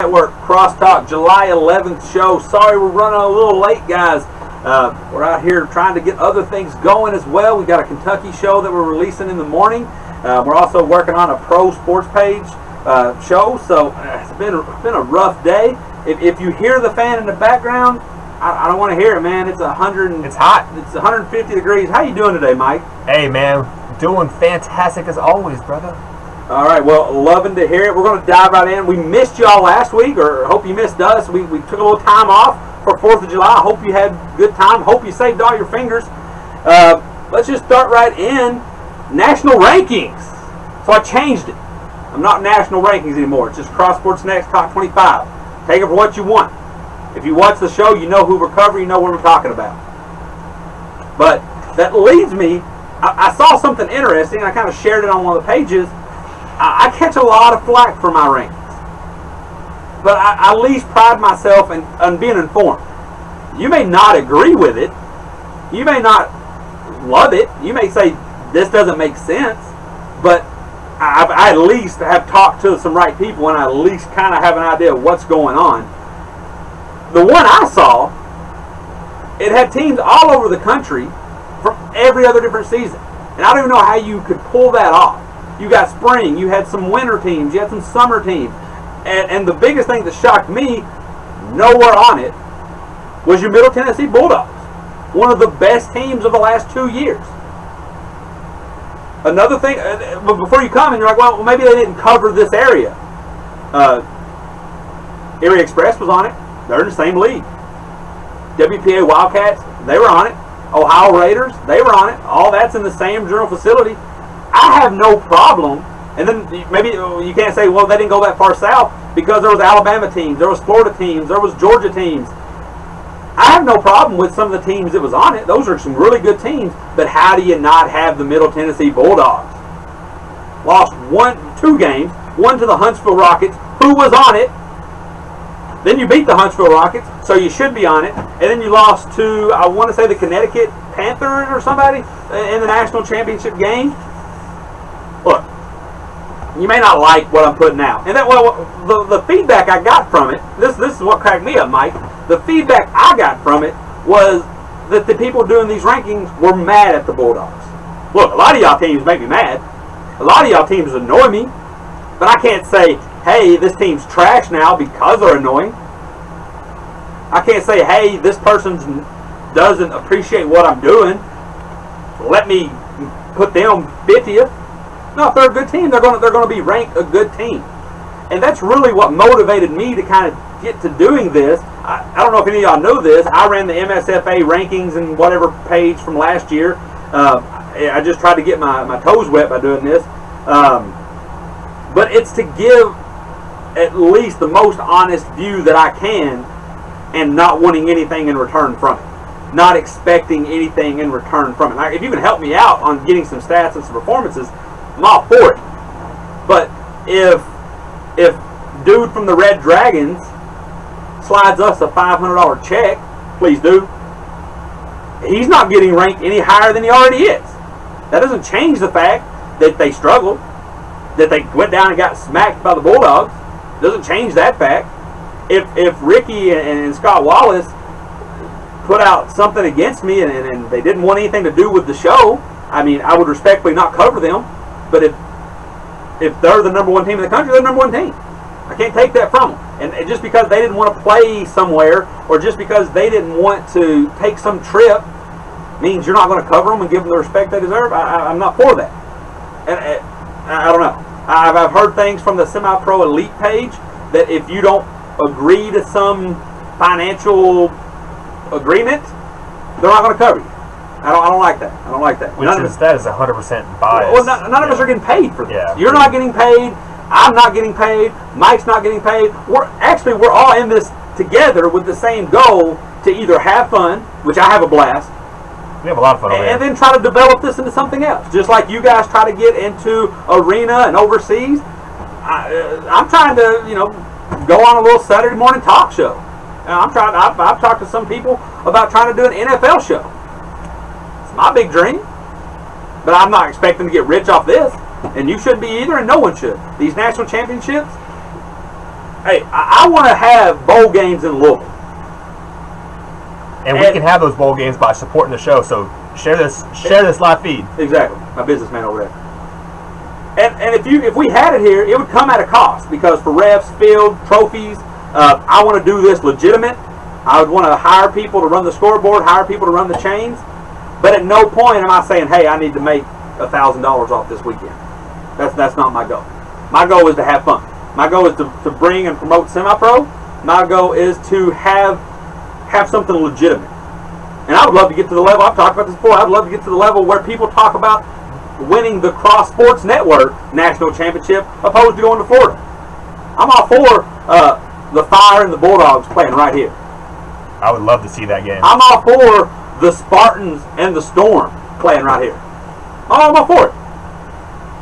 Network Crosstalk July 11th show. Sorry we're running a little late, guys. Uh, we're out here trying to get other things going as well. We got a Kentucky show that we're releasing in the morning. Uh, we're also working on a pro sports page uh, show, so uh, it's been it's been a rough day. If, if you hear the fan in the background, I, I don't want to hear it, man. It's hundred. It's hot. It's 150 degrees. How you doing today, Mike? Hey, man, doing fantastic as always, brother. All right, well, loving to hear it. We're going to dive right in. We missed y'all last week, or hope you missed us. We, we took a little time off for 4th of July. Hope you had a good time. Hope you saved all your fingers. Uh, let's just start right in. National rankings. So I changed it. I'm not national rankings anymore. It's just Cross Sports Next Top 25. Take it for what you want. If you watch the show, you know who we're covering, you know what we're talking about. But that leads me, I, I saw something interesting, I kind of shared it on one of the pages. I, I catch a lot of flack for my rankings. But I, I at least pride myself in, in being informed. You may not agree with it. You may not love it. You may say, this doesn't make sense. But I've, I at least have talked to some right people and I at least kind of have an idea of what's going on. The one I saw, it had teams all over the country from every other different season. And I don't even know how you could pull that off. You got spring, you had some winter teams, you had some summer teams. And, and the biggest thing that shocked me, nowhere on it, was your Middle Tennessee Bulldawgs. One of the best teams of the last two years. Another thing, uh, but before you come and you're like, well, maybe they didn't cover this area. Uh, Erie Express was on it. They're in the same league. WPA Wildcats, they were on it. Ohio Raiders, they were on it. All that's in the same general facility. I have no problem. And then maybe you can't say, well, they didn't go that far south because there was Alabama teams, there was Florida teams, there was Georgia teams. I have no problem with some of the teams that was on it. Those are some really good teams. But how do you not have the Middle Tennessee Bulldawgs? Lost one, two games. One to the Huntsville Rockets, who was on it. Then you beat the Huntsville Rockets, so you should be on it. And then you lost to, I want to say, the Connecticut Panthers or somebody in the national championship game. Look, you may not like what I'm putting out. And that well, the, the feedback I got from it, this this is what cracked me up, Mike. The feedback I got from it was that the people doing these rankings were mad at the Bulldawgs. Look, a lot of y'all teams make me mad. A lot of y'all teams annoy me. But I can't say, hey, this team's trash now because they're annoying. I can't say, hey, this person doesn't appreciate what I'm doing. Let me put them 50th. No, if they're a good team, they're going to they're going to be ranked a good team, and that's really what motivated me to kind of get to doing this. I, I don't know if any of y'all know this. I ran the MSFA rankings and whatever page from last year. Uh, I just tried to get my, my toes wet by doing this, um, but it's to give at least the most honest view that I can, and not wanting anything in return from it not expecting anything in return from it. Now, if you can help me out on getting some stats and some performances, I'm all for it. But if if dude from the Red Dragons slides us a $500 check, please do. He's not getting ranked any higher than he already is. That doesn't change the fact that they struggled, that they went down and got smacked by the Bulldawgs. Doesn't change that fact. If if Ricky and, and Scott Wallace put out something against me and, and, they didn't want anything to do with the show, I mean, I would respectfully not cover them. But if if they're the number one team in the country, they're the number one team. I can't take that from them. And, just because they didn't want to play somewhere, or just because they didn't want to take some trip, means you're not going to cover them and give them the respect they deserve. I, am not for that. And I, I don't know. I've, I've heard things from the semi-pro elite page that if you don't agree to some financial agreement, they're not going to cover you. I don't, I don't like that. I don't like that. Which none is, that is 100% biased. Well, none, none of us are getting paid for this. Yeah. You're not getting paid. I'm not getting paid. Mike's not getting paid. We're actually we're all in this together with the same goal to either have fun, which I have a blast, We have a lot of fun over and then try to develop this into something else. Just like you guys try to get into arena and overseas. I, uh, I'm trying to, you know, go on a little Saturday morning talk show. And I'm trying. I've, I've talked to some people about trying to do an NFL show. My big dream, but I'm not expecting to get rich off this. And you shouldn't be either, and no one should. These national championships, Hey, I, I want to have bowl games in Louisville. And we And- can have those bowl games by supporting the show. So share this share this live feed. Exactly, my businessman over there. And and if you if we had it here, it would come at a cost because for refs, field, trophies, uh, I want to do this legitimate. I would want to hire people to run the scoreboard, hire people to run the chains. But at no point am I saying, hey, I need to make a thousand dollars off this weekend. That's that's not my goal. My goal is to have fun. My goal is to, to bring and promote semi-pro. My goal is to have have something legitimate. And I would love to get to the level, I've talked about this before, I'd love to get to the level where people talk about winning the Cross Sports Network National Championship opposed to going to Florida. I'm all for uh, the Fire and the Bulldawgs playing right here. I would love to see that game. I'm all for the Spartans and the Storm playing right here. I'm all for it.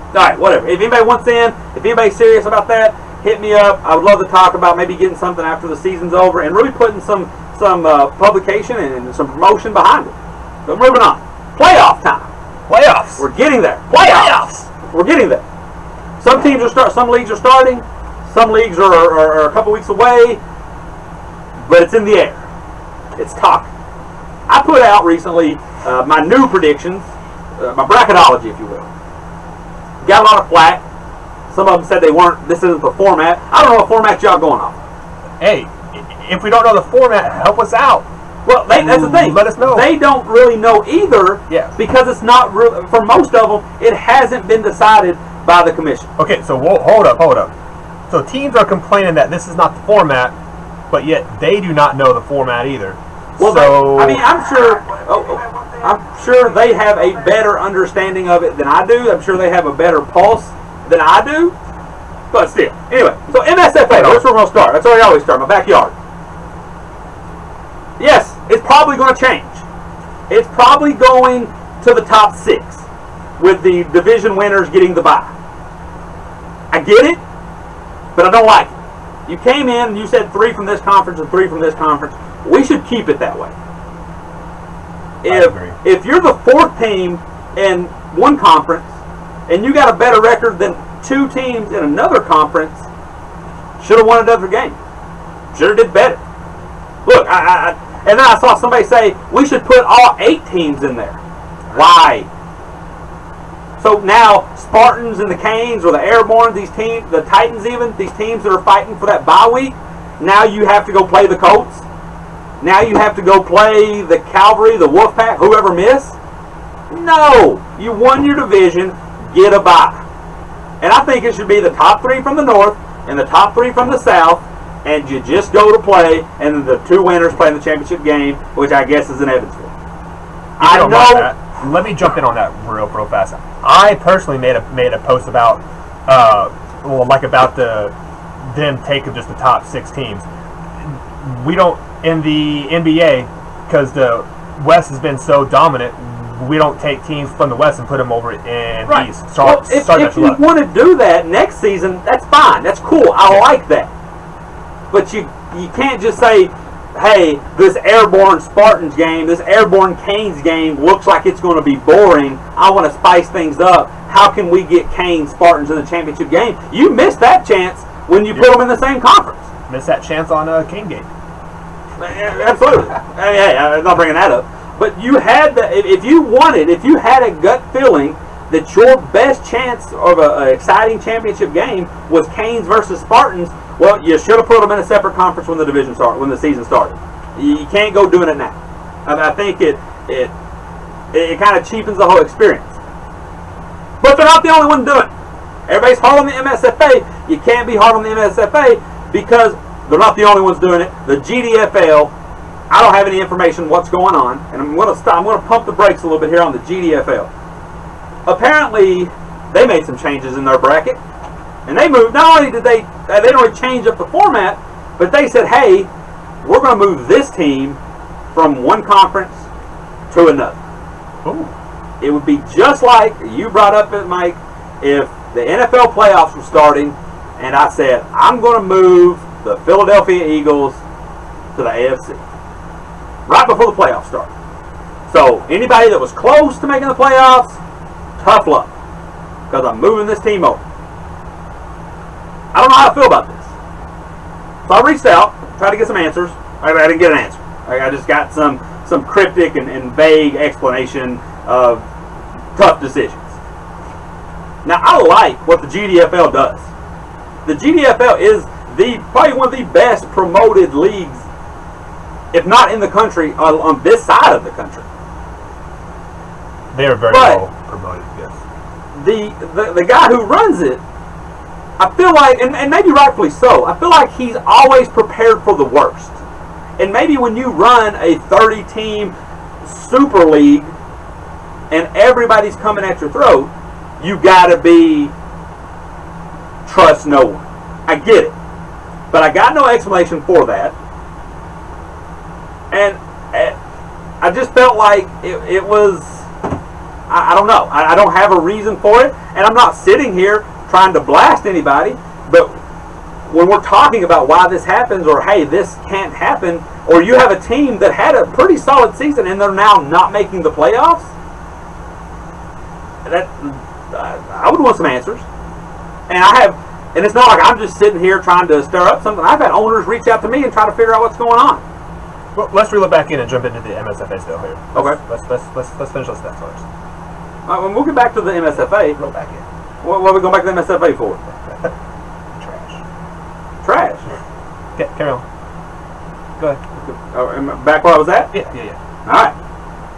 All right, whatever. If anybody wants in, if anybody's serious about that, hit me up. I would love to talk about maybe getting something after the season's over and really putting some some uh, publication and, and some promotion behind it. So moving on, playoff time. Playoffs. We're getting there. Playoffs. We're getting there. Some teams are start. Some leagues are starting. Some leagues are, are, are a couple weeks away. But it's in the air. It's talking. I put out recently uh, my new predictions, uh, my bracketology, if you will. Got a lot of flack. Some of them said they weren't. This isn't the format. I don't know what format y'all going off. Hey, if we don't know the format, help us out. Well, they, that's the thing. Let us know. They don't really know either. Yeah. Because it's not real. For most of them, it hasn't been decided by the commission. Okay, so whoa, hold up, hold up. So teams are complaining that this is not the format, but yet they do not know the format either. Well, so they, I mean, I'm sure. Oh, oh, I'm sure they have a better understanding of it than I do. I'm sure they have a better pulse than I do. But still, anyway. So MSFA. That's where we're gonna start. That's where I always start. My backyard. Yes, it's probably going to change. It's probably going to the top six, with the division winners getting the bye. I get it, but I don't like it. You came in, and you said three from this conference and three from this conference. We should keep it that way. If if you're the fourth team in one conference and you got a better record than two teams in another conference, should have won another game. Should have did better. Look, I, I and then I saw somebody say we should put all eight teams in there. Why? So now Spartans and the Canes or the Airborne, these teams, the Titans even, these teams that are fighting for that bye week, now you have to go play the Colts. Now you have to go play the Cavalry, the Wolfpack, whoever missed. No, you won your division, get a bye. And I think it should be the top three from the north and the top three from the south, and you just go to play, and the two winners play in the championship game, which I guess is in Evansville. If I don't know. that, let me jump in on that real, real fast. I personally made a made a post about, uh, well, like about the them taking just the top six teams. We don't in the NBA because the West has been so dominant. We don't take teams from the West and put them over in the East. Start, well, if, start if you luck. want to do that next season, that's fine. That's cool. I Yeah. like that. But you you can't just say, "Hey, this airborne Spartans game, this airborne Canes game looks like it's going to be boring. I want to spice things up. How can we get Canes Spartans in the championship game?" You missed that chance when you put them in the same conference. Missed that chance on uh, King Gate. Absolutely. Hey, hey, I'm not bringing that up. But you had the, if you wanted, if you had a gut feeling that your best chance of an exciting championship game was Canes versus Spartans, well, you should have put them in a separate conference when the division started, when the season started. You, you can't go doing it now. I, I think it it it, kind of cheapens the whole experience. But they're not the only one doing it. Everybody's hard on the MSFA. You can't be hard on the MSFA because they're not the only ones doing it. The GDFL, I don't have any information what's going on, and I'm going to stop. I'm going to pump the brakes a little bit here on the GDFL. Apparently, they made some changes in their bracket, and they moved. Not only did they they don't change up the format, but they said, "Hey, we're going to move this team from one conference to another." Ooh. It would be just like you brought up it, Mike, if the NFL playoffs were starting and I said, I'm going to move the Philadelphia Eagles to the AFC right before the playoffs start. So anybody that was close to making the playoffs, tough luck because I'm moving this team over. I don't know how I feel about this. So I reached out, tried to get some answers. I, didn't get an answer. I, I just got some some cryptic and, and vague explanation of tough decisions. Now I like what the GDFL does. The GDFL is the probably one of the best promoted leagues, if not in the country, on, on this side of the country. They are very But- well promoted. Yes. the, the the guy who runs it, I feel like, and, and maybe rightfully so, I feel like he's always prepared for the worst. And maybe when you run a 30 team super league and everybody's coming at your throat, you got to be trust no one. I get it. But I got no explanation for that. And eh, I just felt like it, it was I, I don't know. I, I don't have a reason for it, and I'm not sitting here trying to blast anybody. But when we're talking about why this happens, or hey, this can't happen, or you have a team that had a pretty solid season and they're now not making the playoffs, that I would want some answers. And I have, and it's not like I'm just sitting here trying to stir up something. I've had owners reach out to me and try to figure out what's going on. Well, let's reel it back in and jump into the MSFA still here. Okay. Let's let's let's, let's finish those stats first. All right, when we'll get back to the MSFA. Reel back in. What, what are we going back to the MSFA for? Trash. Trash. Okay, carry on. Go ahead. I back where I was at? Yeah, yeah, yeah. All right.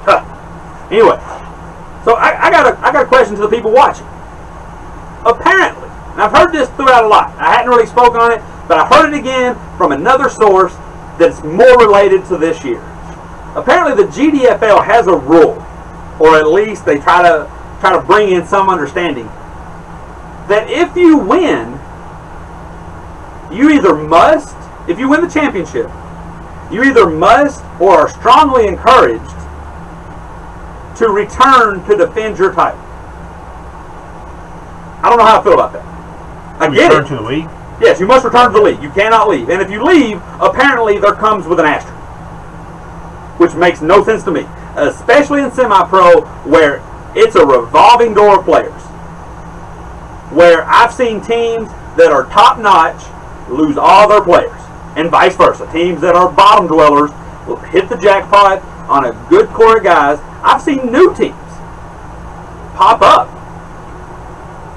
Huh. Anyway, so I, I got a I got a question to the people watching. Apparently, and I've heard this throughout a lot. I hadn't really spoken on it, but I heard it again from another source that's more related to this year. Apparently, the GDFL has a rule, or at least they try to try to bring in some understanding that if you win, you either must, if you win the championship, you either must or are strongly encouraged to return to defend your title. I don't know how I feel about that. I get Return it. to the league. Yes, you must return to the league. You cannot leave. And if you leave, apparently there comes with an asterisk. Which makes no sense to me. Especially in semi-pro where it's a revolving door of players. Where I've seen teams that are top-notch lose all their players. And vice versa. Teams that are bottom dwellers will hit the jackpot on a good core of guys. I've seen new teams pop up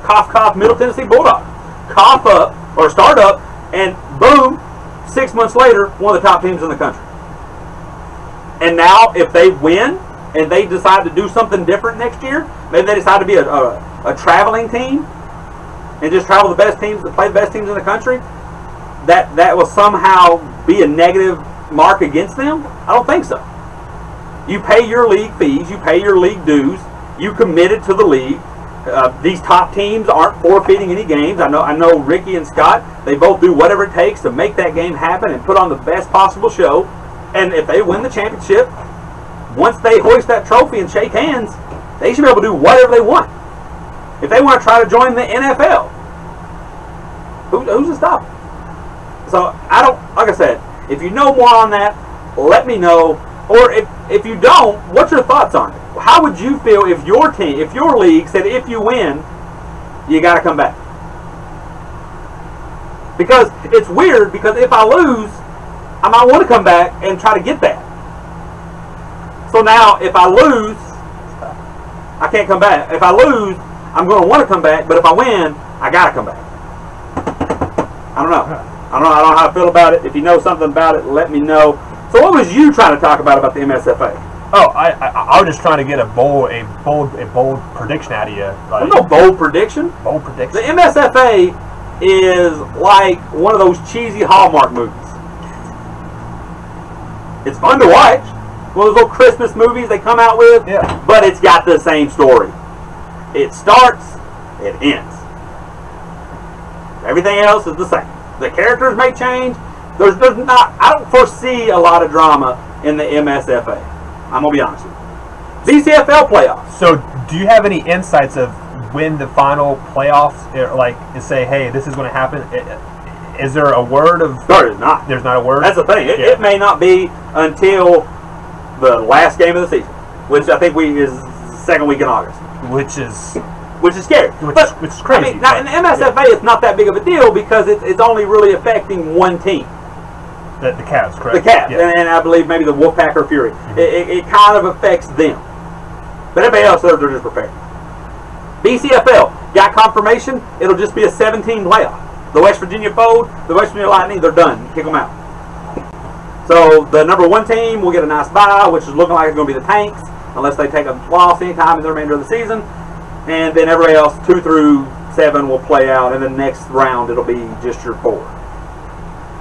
cough cough Middle Tennessee Bulldawg. Cough up or start up and boom, six months later, one of the top teams in the country. And now if they win and they decide to do something different next year, maybe they decide to be a, a, a traveling team and just travel the best teams, to play the best teams in the country, that that will somehow be a negative mark against them? I don't think so. You pay your league fees, you pay your league dues, you committed to the league. Uh, these top teams aren't forfeiting any games. I know. I know Ricky and Scott. They both do whatever it takes to make that game happen and put on the best possible show. And if they win the championship, once they hoist that trophy and shake hands, they should be able to do whatever they want. If they want to try to join the NFL, who, who's to stop? So I don't. Like I said, if you know more on that, let me know. Or if if you don't, what's your thoughts on it? How would you feel if your team, if your league said if you win, you got to come back? Because it's weird. Because if I lose, I might want to come back and try to get that. So now, if I lose, I can't come back. If I lose, I'm going to want to come back. But if I win, I got to come back. I don't know. I don't know. I don't know how I feel about it. If you know something about it, let me know. So, what was you trying to talk about about the MSFA? Oh, I, I I was just trying to get a bold a bold a bold prediction out of you. Like, no bold prediction. bold prediction. The. MSFA is like one of those cheesy Hallmark movies. It's fun to watch. One of those little Christmas movies they come out with. Yeah. But it's got the same story. It starts, it ends. Everything else is the same. The characters may change. There's, there's not. I don't foresee a lot of drama in the MSFA. I'm gonna be honest with you. BCFL playoffs. So, do you have any insights of when the final playoffs, er, like, is say, hey, this is going to happen? Is there a word of? No, it's not. There's not a word. That's the thing. It, Yeah. it may not be until the last game of the season, which I think we is second week in August, which is which is scary. Which but is- which is crazy, I mean, now, in the MSFA, it's not that big of a deal because it's, it's only really affecting one team. The, the Cavs, correct? the Cavs, Yeah. and, and I believe maybe the Wolfpack or Fury. Mm-hmm. It, it, it kind of affects them. But everybody else, they're, they're just prepared. BCFL got confirmation. It'll just be a 17 playoff. The West Virginia Fold, the West Virginia Lightning, they're done. Kick them out. So the number one team will get a nice bye, which is looking like it's going to be the Tanks, unless they take a loss anytime in the remainder of the season. And then everybody else, two through seven, will play out. And the next round, it'll be just your four.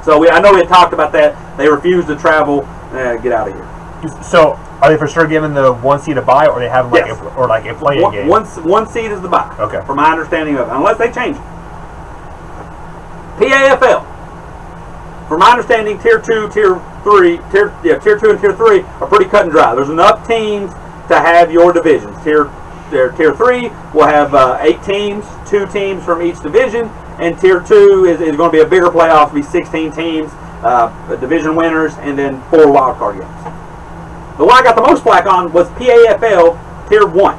So we, I know we had talked about that. They refused to travel. Uh, get out of here. So, are they for sure given the one seed a buy, or they have like Yes. a, or like a play-in One, game? one, one seed is the bye. Okay. From my understanding of it, unless they change it. PAFL. From my understanding, tier two, tier three, tier yeah, tier two and tier three are pretty cut and dry. There's enough teams to have your divisions. Tier tier, tier three will have uh, eight teams, two teams from each division, and tier two is, is going to be a bigger playoff, it'll be 16 teams, uh, division winners, and then four wild card games. The one I got the most flack on was PAFL Tier 1.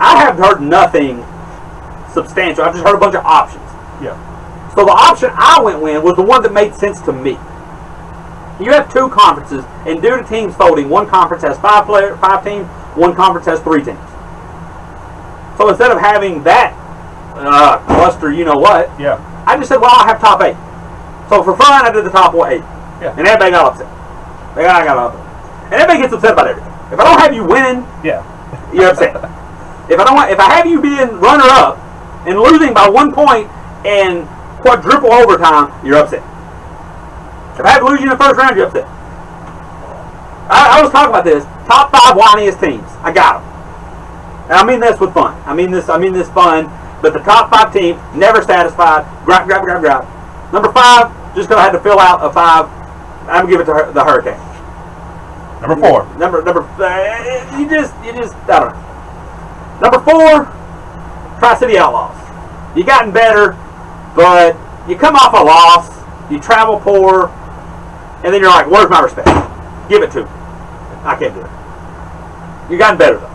I have heard nothing substantial. I've just heard a bunch of options. yeah. So the option I went with was the one that made sense to me. You have two conferences, and due to teams folding, one conference has five player, five teams, one conference has three teams. So instead of having that uh, cluster, you know what, Yeah. I just said, well, I'll have top eight. So for fun, I did the top eight. Yeah. And everybody got upset. They got, I got upset. And everybody gets upset about everything. If I don't have you winning, Yeah. you're upset. if I don't want, if I have you being runner up and losing by one point and quadruple overtime, you're upset. If I have to lose you in the first round, you're upset. I, I was talking about this. Top five whiniest teams. I got them. And I mean this with fun. I mean this. I mean this fun. But the top five team never satisfied. Grab, grab, grab, grab. Number five, just gonna have to fill out a five. I'm gonna give it to her, the Hurricane. Number four. Number number. Uh, you just you just I don't know. Number four, Tri City Outlaws. You gotten better, but you come off a loss. You travel poor, and then you're like, "Where's my respect? Give it to me." I can't do it. You gotten better though.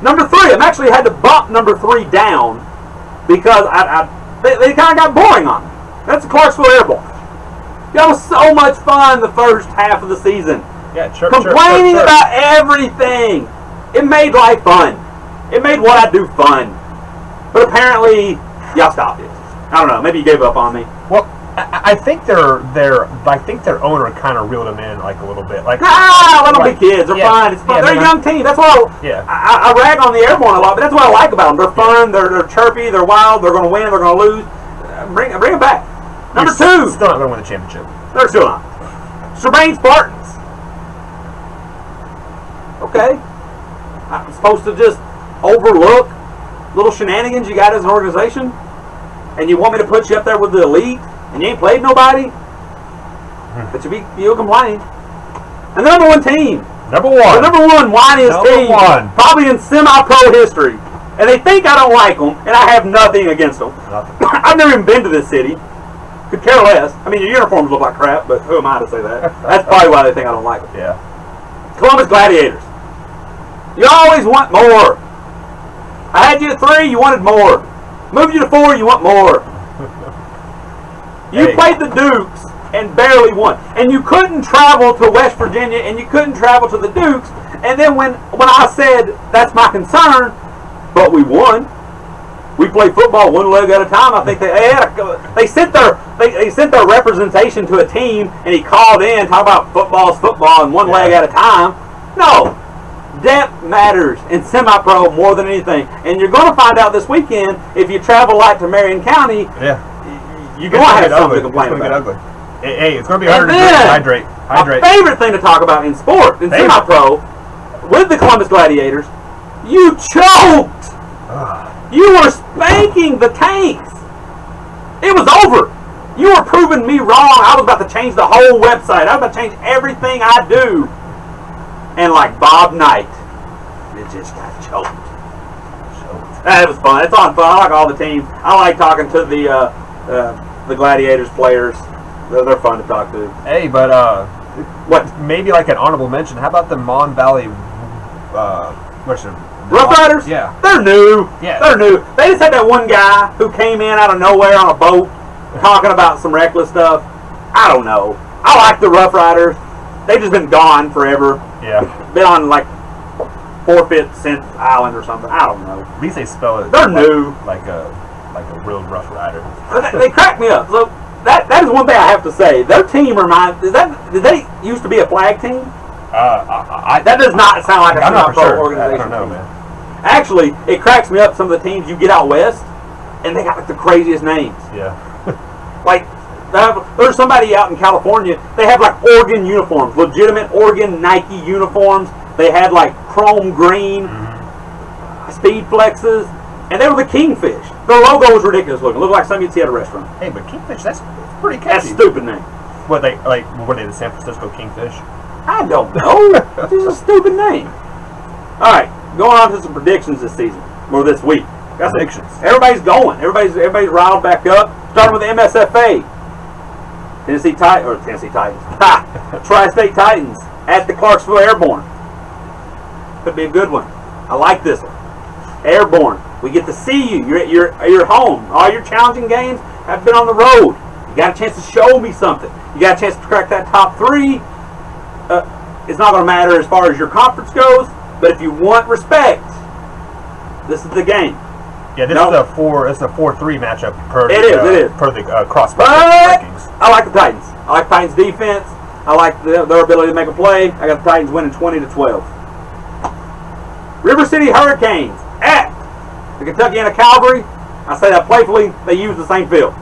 Number three, I'm actually had to bump number three down because I, I they, they kind of got boring on me. That's the Clarksville Airborne. That was so much fun the first half of the season Yeah. Sure. complaining about everything. It made life fun. It made what I do fun. But apparently, y'all stopped it. I don't know. Maybe you gave up on me. Well, I, I think their their I think their owner kind of reeled them in like a little bit. Like Ah, let them Right. be kids. They're Yeah. fine. It's fun. Yeah, they're a young team. That's why I, Yeah. I, I rag on the airborne a lot, but that's what I like about them. They're fun. They're, they're chirpy. They're wild. They're going to win. They're going to lose. Uh, Bring, bring them back. Number You're two. still not going to win the championship. They're still not. Strabane Spartans. Okay. I'm supposed to just overlook little shenanigans you got as an organization? And you want me to put you up there with the elite? And you ain't played nobody? Hmm. But you be you'll complain. And the number one team. Number one. The number one whiniest Number team. one. Probably in semi-pro history. And they think I don't like them, and I have nothing against them. Nothing. I've never even been to this city. Could care less. I mean, your uniforms look like crap, but who am I to say that? That's probably why they think I don't like them. Yeah. Columbus Gladiators. You always want more. I had you at three, you wanted more. Moved you to four, you want more. You Hey. played the Dukes and barely won. And you couldn't travel to West Virginia and you couldn't travel to the Dukes. And then when, when I said that's my concern, but we won. We played football one leg at a time. I think they they, had a, they sent their they, they sent their representation to a team and he called in talk about football's football and one leg at a time. No, depth matters in semi-pro more than anything. And you're going to find out this weekend if you travel like to Marion County, Yeah. You're going to have something to It's complain get about. ugly. Hey, it's going to be 100 degrees. Hydrate. Hydrate. My favorite thing to talk about in sport, in Favorite. semi-pro, with the Columbus Gladiators, you choked. Ah, You were spanking the tanks. It was over. You were proving me wrong. I was about to change the whole website. I was about to change everything I do. And like Bob Knight, it just got choked. That was fun. It's on fun. I like all the teams. I like talking to the uh, uh, the Gladiators players. They're, they're fun to talk to. Hey, but uh, What? maybe like an honorable mention. How about the Mon Valley? Uh, what's? Rough Riders? Yeah. They're new. Yeah. They're new. They just had that one guy who came in out of nowhere on a boat talking about some reckless stuff. I don't know. I like the Rough Riders. They've just been gone forever. Yeah. Been on like forfeit since island or something. I don't know. At least they spell it. They're like, new. Like a like a real rough rider. They, crack me up. So that that is one thing I have to say. Their team reminds. Is that did they used to be a flag team? Uh, I, I, That does not sound like a I'm not sure. I organization. don't know, man. Actually, it cracks me up. Some of the teams you get out west, and they got like the craziest names. Yeah. Like have- there's somebody out in California. They have like Oregon uniforms, legitimate Oregon Nike uniforms. They had like chrome green speed flexes, and they were the Kingfish. Their logo was ridiculous looking. Looked like something you'd see at a restaurant. Hey, but Kingfish, that's pretty That's catchy. a stupid name. What they like? Were they the San Francisco Kingfish? I don't know. it's just a stupid name. All right, going on to some predictions this season or this week. That's it. Predictions. Everybody's going. Everybody's everybody's riled back up. Starting with the MSFA. Tennessee Tit or Tennessee Titans. Ha! Tri-State Titans at the Clarksville Airborne. Could be a good one. I like this one. Airborne. We get to see you. You're at your you're home. All your challenging games have been on the road. You got a chance to show me something. You got a chance to crack that top three. Uh, it's not going to matter as far as your conference goes, but if you want respect, this is the game. Yeah, this No. is a four. It's a four-three matchup per. It the, is, uh, it is. per the uh, cross rankings. I like the Titans. I like Titans defense. I like the, their ability to make a play. I got the Titans winning 20 to 12. River City Hurricanes the Kentuckiana Cavalry. I say that playfully. They use the same field.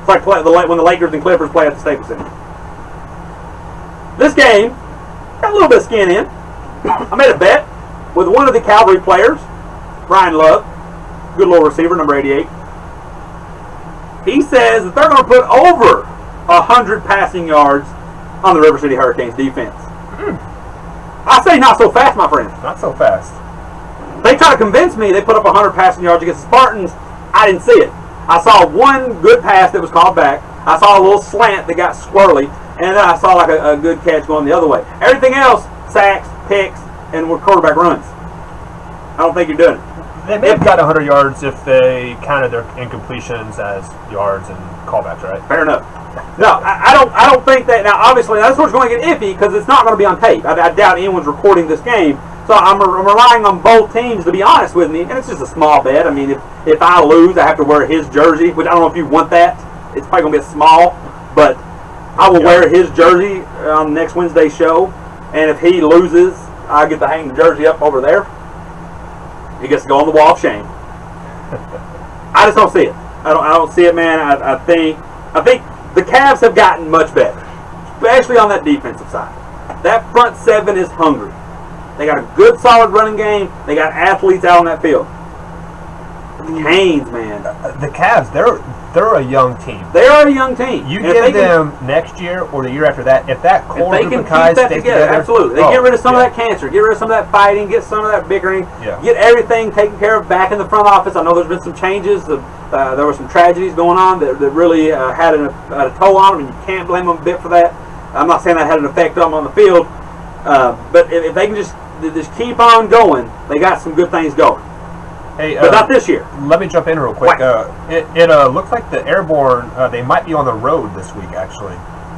It's like play, the, when the Lakers and Clippers play at the Staples Center. This game got a little bit of skin in. I made a bet with one of the Cavalry players, Brian Love, good little receiver, number 88. He says that they're going to put over 100 passing yards on the River City Hurricanes defense. Hmm. I say not so fast, my friend. Not so fast. They try to convince me they put up 100 passing yards against the Spartans. I didn't see it. I saw one good pass that was called back. I saw a little slant that got squirrely, and then I saw like a, a good catch going the other way. Everything else, sacks, picks, and quarterback runs. I don't think you're doing it. They may have got 100 yards if they counted their incompletions as yards and callbacks, right? Fair enough. No, I, I don't. I don't think that. Now, obviously, that's what's going to get iffy because it's not going to be on tape. I, I doubt anyone's recording this game. So I'm, I'm relying on both teams to be honest with me, and it's just a small bet. I mean, if if I lose, I have to wear his jersey, which I don't know if you want that. It's probably going to be a small, but I will Yeah. wear his jersey on next Wednesday's show. And if he loses, I get to hang the jersey up over there. He gets to go on the wall of shame. I just don't see it. I don't. I don't see it, man. I, I think. I think the Cavs have gotten much better, especially on that defensive side. That front seven is hungry. They got a good, solid running game. They got athletes out on that field. The Canes, man, Uh, The Cavs, they're they're a young team. they are a young team. You And give they can- them next year or the year after that, if that If core they group can of keep that together, together, absolutely. They oh, get rid of some yeah. of that cancer, get rid of some of that fighting, get some of that bickering, Yeah. get everything taken care of back in the front office. I know there's been some changes. The, uh, there were some tragedies going on that, that really uh, had, an, had a toll on them, and you can't blame them a bit for that. I'm not saying that had an effect on them on the field, uh, but if, if they can just just keep on going, they got some good things going. Hey, But uh, not this year. Let me jump in real quick. Uh, it it uh, looks like the Airborne, uh, they might be on the road this week, actually.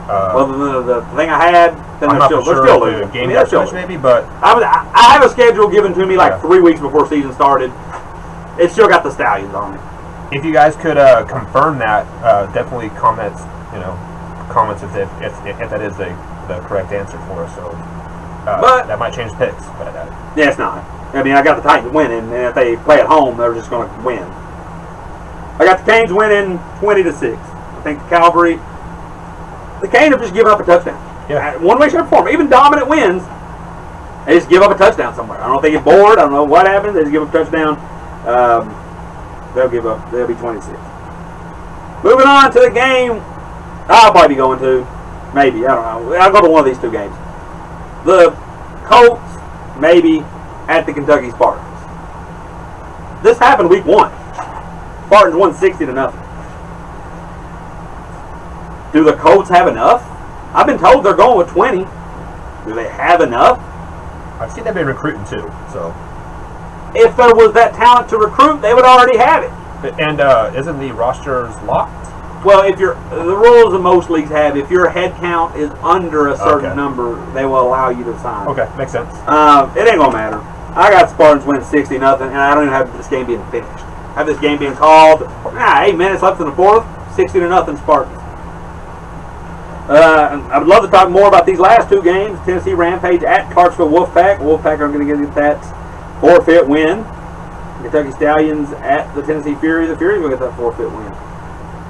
Uh, Well, the, the, the thing I had, then I'm they're not still, for they're sure still losing. game I mean, still maybe, but I, was, I I have a schedule given to me like Yeah. three weeks before season started. It's still got the Stallions on it. If you guys could uh, confirm that, uh, definitely comments, you know, comments if, if, if, if that is the, the correct answer for us. So uh, But- that might change picks, but I doubt it. Yeah, it's not. I mean, I got the Titans winning, and if they play at home, they're just going to win. I got the Canes winning 20 to 6. I think the Cavalry, the Canes have just given up a touchdown. Yeah. One way, shape, or form. Even dominant wins, they just give up a touchdown somewhere. I don't know if they get bored. I don't know what happens. They just give up a touchdown. Um, they'll give up. They'll be 26. Moving on to the game, I'll probably be going to. Maybe I don't know. I'll go to one of these two games. The Colts, maybe at the Kentucky Spartans. This happened week one. Spartans won 60 to nothing. Do the Colts have enough? I've been told they're going with 20. Do they have enough? I've seen they've been recruiting too, so. If there was that talent to recruit, they would already have it. And uh, isn't the rosters locked? Well, if your the rules that most leagues have, if your head count is under a certain Okay. number, they will allow you to sign. Okay, makes sense. Um, it ain't gonna matter. I got Spartans winning sixty nothing, and I don't even have this game being finished. I have this game being called. Ah, eight minutes left in the fourth. Sixty to nothing Spartans. Uh, I would love to talk more about these last two games. Tennessee Rampage at Clarksville Wolfpack. Wolfpack I'm going to get that forfeit win. Kentucky Stallions at the Tennessee Fury. The Fury will get that forfeit win.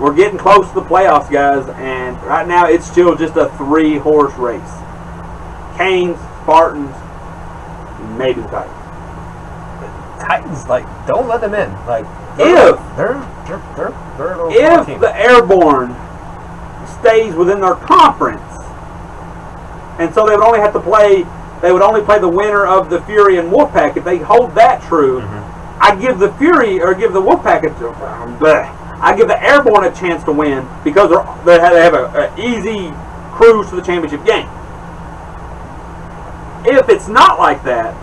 We're getting close to the playoffs, guys, and right now it's still just a three-horse race. Canes, Spartans, maybe the Titans. Titans, like, don't let them in. Like, If- they're they're they're they're If team. the Airborne stays within their conference, and so they would only have to play, they would only play the winner of the Fury and Wolfpack. If they hold that true, mm-hmm. I give the Fury or give the Wolfpack a, bleh. I give the Airborne a chance to win because they're, they have, they have a, a easy cruise to the championship game. If it's not like that,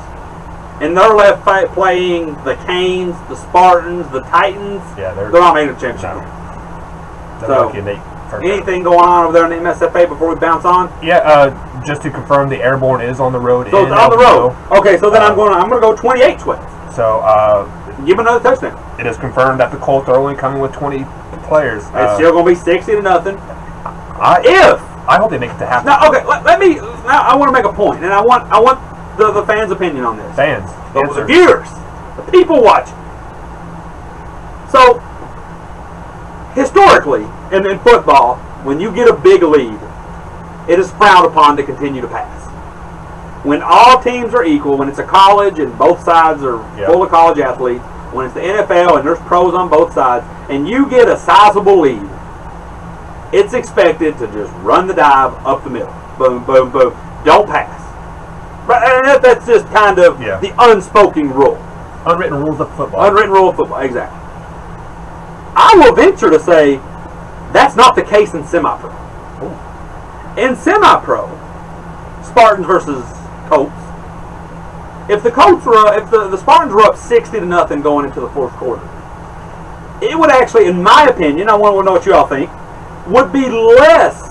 and they're left fight playing the Canes, the Spartans, the Titans, yeah, they're they're not making a championship No. they're so, Anything going on over there in the MSFA before we bounce on? Yeah, uh, just to confirm, the Airborne is on the road. So it's on the road. Okay, so then I'm Uh, going. to I'm going to go 28 12. So uh, Give another touchdown. it is confirmed that the Colts are only coming with 20 players. It's Uh, still going to be 60 to nothing. I If I hope they make it to half. now, okay, let, let me. Now I want to make a point, and I want I want the, the fans' opinion on this. Fans, the, the viewers, the people watching. So, historically, in, in football, when you get a big lead, it is frowned upon to continue to pass. When all teams are equal, when it's a college and both sides are Yeah. full of college athletes, when it's the NFL and there's pros on both sides, and you get a sizable lead, it's expected to just run the dive up the middle. Boom, boom, boom. Don't pass. And that's just kind of Yeah. the unspoken rule. unwritten rules of football. Unwritten rule of football, exactly. I will venture to say that's not the case in semi-pro. In semi-pro, Spartans versus Colts. If the Colts were, if the, the Spartans were up sixty to nothing going into the fourth quarter, it would actually, in my opinion, I want to know what you all think, would be less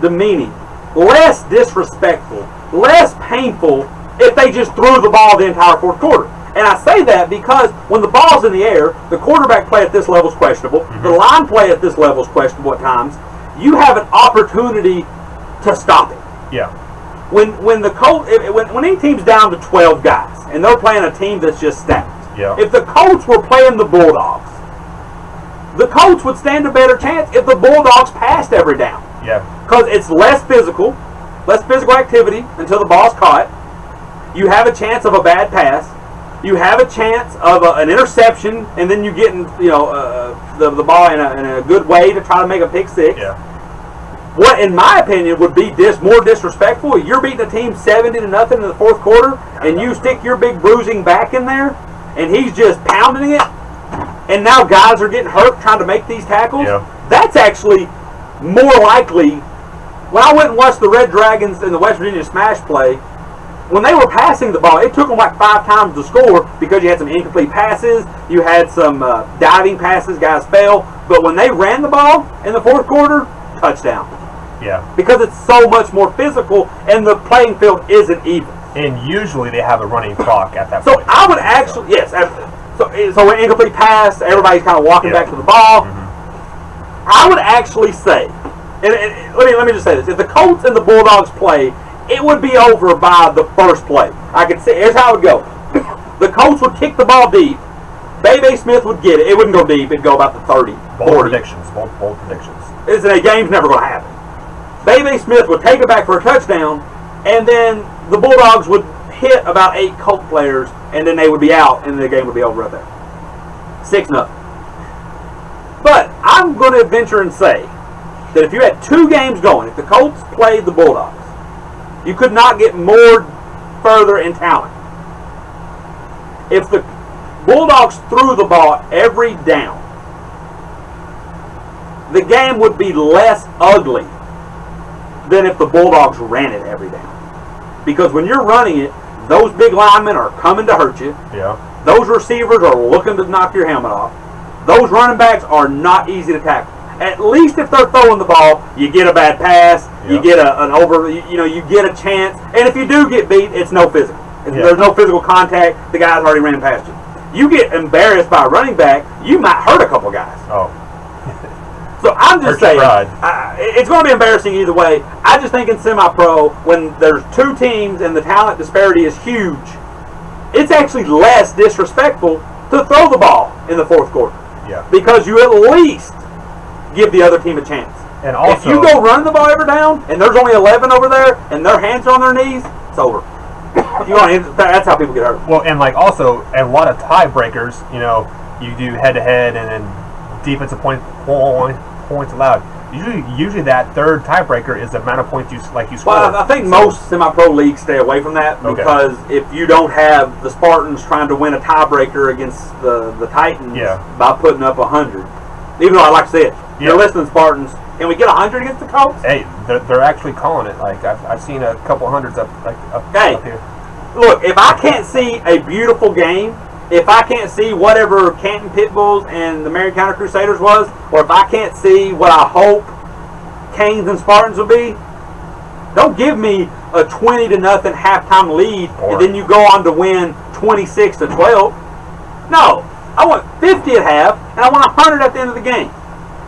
demeaning, less disrespectful, less painful if they just threw the ball the entire fourth quarter. And I say that because when the ball's in the air, the quarterback play at this level is questionable. The mm-hmm. line play at this level is questionable at times. You have an opportunity to stop it. Yeah, When when the Colts if- when when any team's down to twelve guys and they're playing a team that's just stacked. Yeah. If the Colts were playing the Bulldawgs, the Colts would stand a better chance if the Bulldawgs passed every down yeah, because it's less physical, less physical activity until the ball's caught. You have a chance of a bad pass. You have a chance of a, an interception, and then you get in, you know uh, the, the ball in a, in a good way to try to make a pick six. yeah. What, in my opinion, would be dis- more disrespectful. You're beating a team seventy to nothing in the fourth quarter, and you stick your big bruising back in there, and he's just pounding it, and now guys are getting hurt trying to make these tackles. Yeah. That's actually more likely. When I went and watched the Red Dragons in the West Virginia Smash play, when they were passing the ball, it took them like five times to score because you had some incomplete passes, you had some uh, diving passes, guys fell. But when they ran the ball in the fourth quarter, touchdown Yeah. because it's so much more physical and the playing field isn't even. And usually they have a running clock at that So point. I would actually yes. So so an incomplete pass, everybody's kind of walking Yeah. back to the ball. I would actually say, and, and let me let me just say this: if the Colts and the Bulldawgs play, it would be over by the first play. I could see. here's how it would go: the Colts would kick the ball deep. Bebe Smith would get it. It wouldn't go deep. It'd go about the 30, bold 40. predictions. Bold, bold predictions. It's a game's never going to happen. Bebe Smith would take it back for a touchdown, and then the Bulldawgs would hit about eight Colt players, and then they would be out, and the game would be over right there. Six nothing. But I'm going to venture and say that if you had two games going, if the Colts played the Bulldawgs, you could not get more further in talent. If the Bulldawgs threw the ball every down, the game would be less ugly than if the Bulldawgs ran it every down. Because when you're running it, those big linemen are coming to hurt you. Yeah. Those receivers are looking to knock your helmet off. those running backs are not easy to tackle. At least if they're throwing the ball, you get a bad pass, you get a, an over, you, you know, you get a chance. And if you do get beat, it's no physical. Yeah. There's no physical contact. The guy's already ran past you. You get embarrassed by a running back, you might hurt a couple guys. Oh, So I'm just Hurt saying. I, it's going to be embarrassing either way. I just think in semi-pro, when there's two teams and the talent disparity is huge, it's actually less disrespectful to throw the ball in the fourth quarter yeah. because you at least give the other team a chance. And also, if you go running the ball ever down and there's only 11 over there and their hands are on their knees, it's over. you want that's how people get hurt. Well, and like also a lot of tiebreakers. You know, you do head to head and then defensive point, point points allowed. Usually, usually that third tiebreaker is the amount of points you like you score. Well, I think most semi-pro leagues stay away from that Okay. because if you don't have the Spartans trying to win a tiebreaker against the, the Titans Yeah. by putting up 100, even though I like to say it, Yeah. you're listening, Spartans, can we get a 100 against the Colts? hey, they're, they're actually calling it. Like I've, I've seen a couple hundreds up like up, Hey. up here. Look, if I can't see a beautiful game, if I can't see whatever Canton Pitbulls and the Marion County Crusaders was, or if I can't see what I hope Canes and Spartans will be, don't give me a 20 to nothing halftime lead Or- and then you go on to win 26 to 12. No, I want 50 at half and I want 100 at the end of the game.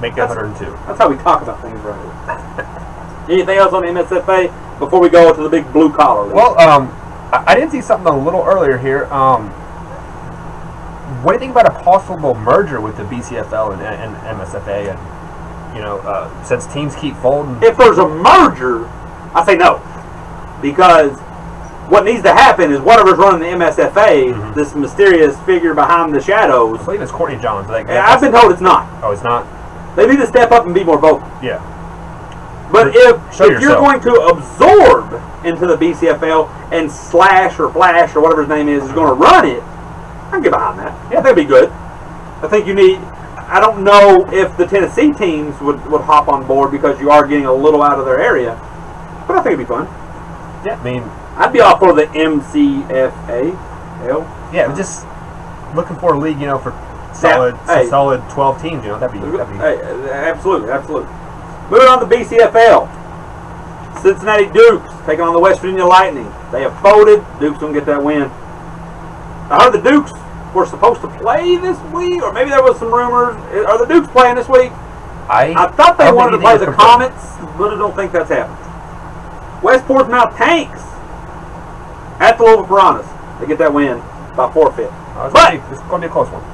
Make it That's- 102. That's how we talk about things right here. Anything else on the MSFA before we go to the big blue collar league? Well, um, I, I did see something a little earlier here. Um, what do you think about a possible merger with the BCFL and, and MSFA? And you know, uh, since teams keep folding, if there's a merger, I say no. Because what needs to happen is whatever's running the MSFA, Mhm. this mysterious figure behind the shadows, I believe it's Courtney Johns. Like, and I've been told it's not. oh, it's not. They need to step up and be more vocal. Yeah, But if, if you're going to absorb into the BCFL and Slash or Flash or whatever his name is is going to run it, I can get behind that. Yeah, I think it'd be good. I think you need. I don't know if the Tennessee teams would, would hop on board because you are getting a little out of their area, but I think it'd be fun. yeah. I mean, I'd be all for the MCFA. Hell, yeah. Just looking for a league, you know, for solid, hey. solid 12 teams. You know, that'd be, that'd be Hey, absolutely, absolutely. Moving on to BCFL. Cincinnati Dukes taking on the West Virginia Lightning. They have folded. Dukes don't get that win. I heard the Dukes were supposed to play this week, or maybe there was some rumors. Are the Dukes playing this week? I, I thought they I wanted to play the. Comets, but I don't think that's happened. West Portsmouth Tanks at the Louisville Piranhas. They get that win by forfeit. It's, But- gonna be, it's gonna be a close one.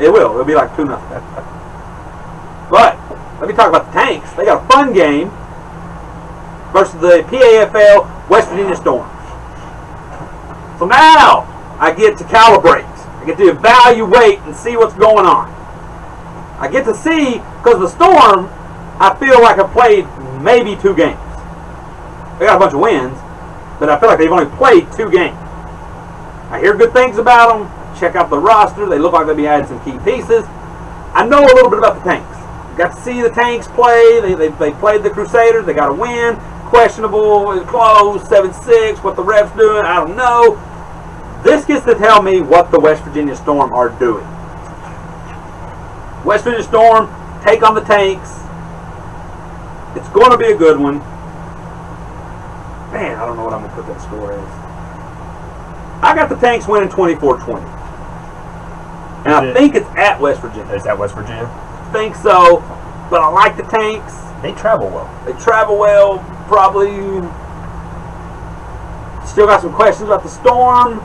It will. It'll be like two nothing. but let me talk about the Tanks. They got a fun game versus the PAFL West Virginia Storm. So now I get to calibrate. I get to evaluate and see what's going on. I get to see because the Storm, I feel like I've played maybe two games. They got a bunch of wins, but I feel like they've only played two games. I hear good things about them. Check out the roster. They look like they'll be adding some key pieces. I know a little bit about the Tanks. Got to see the Tanks play. They, they, they played the Crusaders. They got a win. Questionable, close, 7-6. What the refs doing, I don't know. This gets to tell me what the West Virginia Storm are doing. West Virginia Storm take on the Tanks. It's going to be a good one. Man, I don't know what I'm going to put that score as. I got the Tanks winning 24-20. And I think it's at West Virginia. Is that West Virginia? think so, but I like the Tanks. They travel well. They travel well, probably. Still got some questions about the Storm.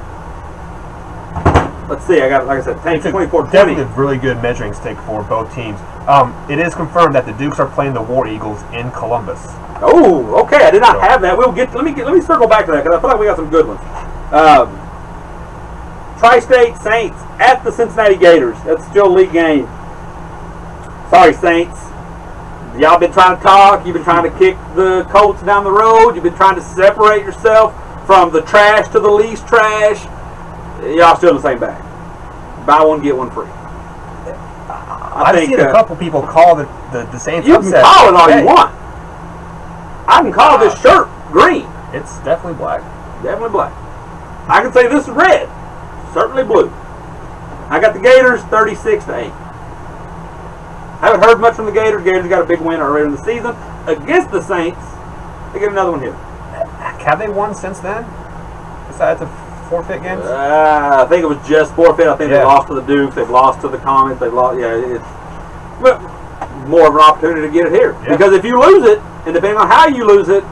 Let's see, I got, like I said, Tanks It's a 24 definitely 20. a really good measuring stick for both teams. Um, it is confirmed that the Dukes are playing the War Eagles in Columbus. Oh, okay, I did not have that. We'll get, let me get, let me circle back to that because I feel like we got some good ones. Um, Tri-State Saints at the Cincinnati Gators. That's still a league game. Sorry, Saints. Y'all been trying to talk. You've been trying to kick the Colts down the road. You've been trying to separate yourself from the trash to the least trash. Y'all still in the same bag. Buy one, get one free. I I've think, seen a uh, couple people call the, the, the Saints You can call it all you want. I can call this shirt green. It's definitely black. Definitely black. I can say this is red. Certainly blue. I got the Gators 36 to 8. Haven't heard much from the Gators. Gators got a big win earlier in the season against the Saints. They get another one here. Have they won since then? Besides the forfeit games? Uh, I think it was just forfeit. I think they lost to the Dukes. They've lost to the Comets. They've lost. Yeah, it's but more of an opportunity to get it here Yeah. because if you lose it, and depending on how you lose it,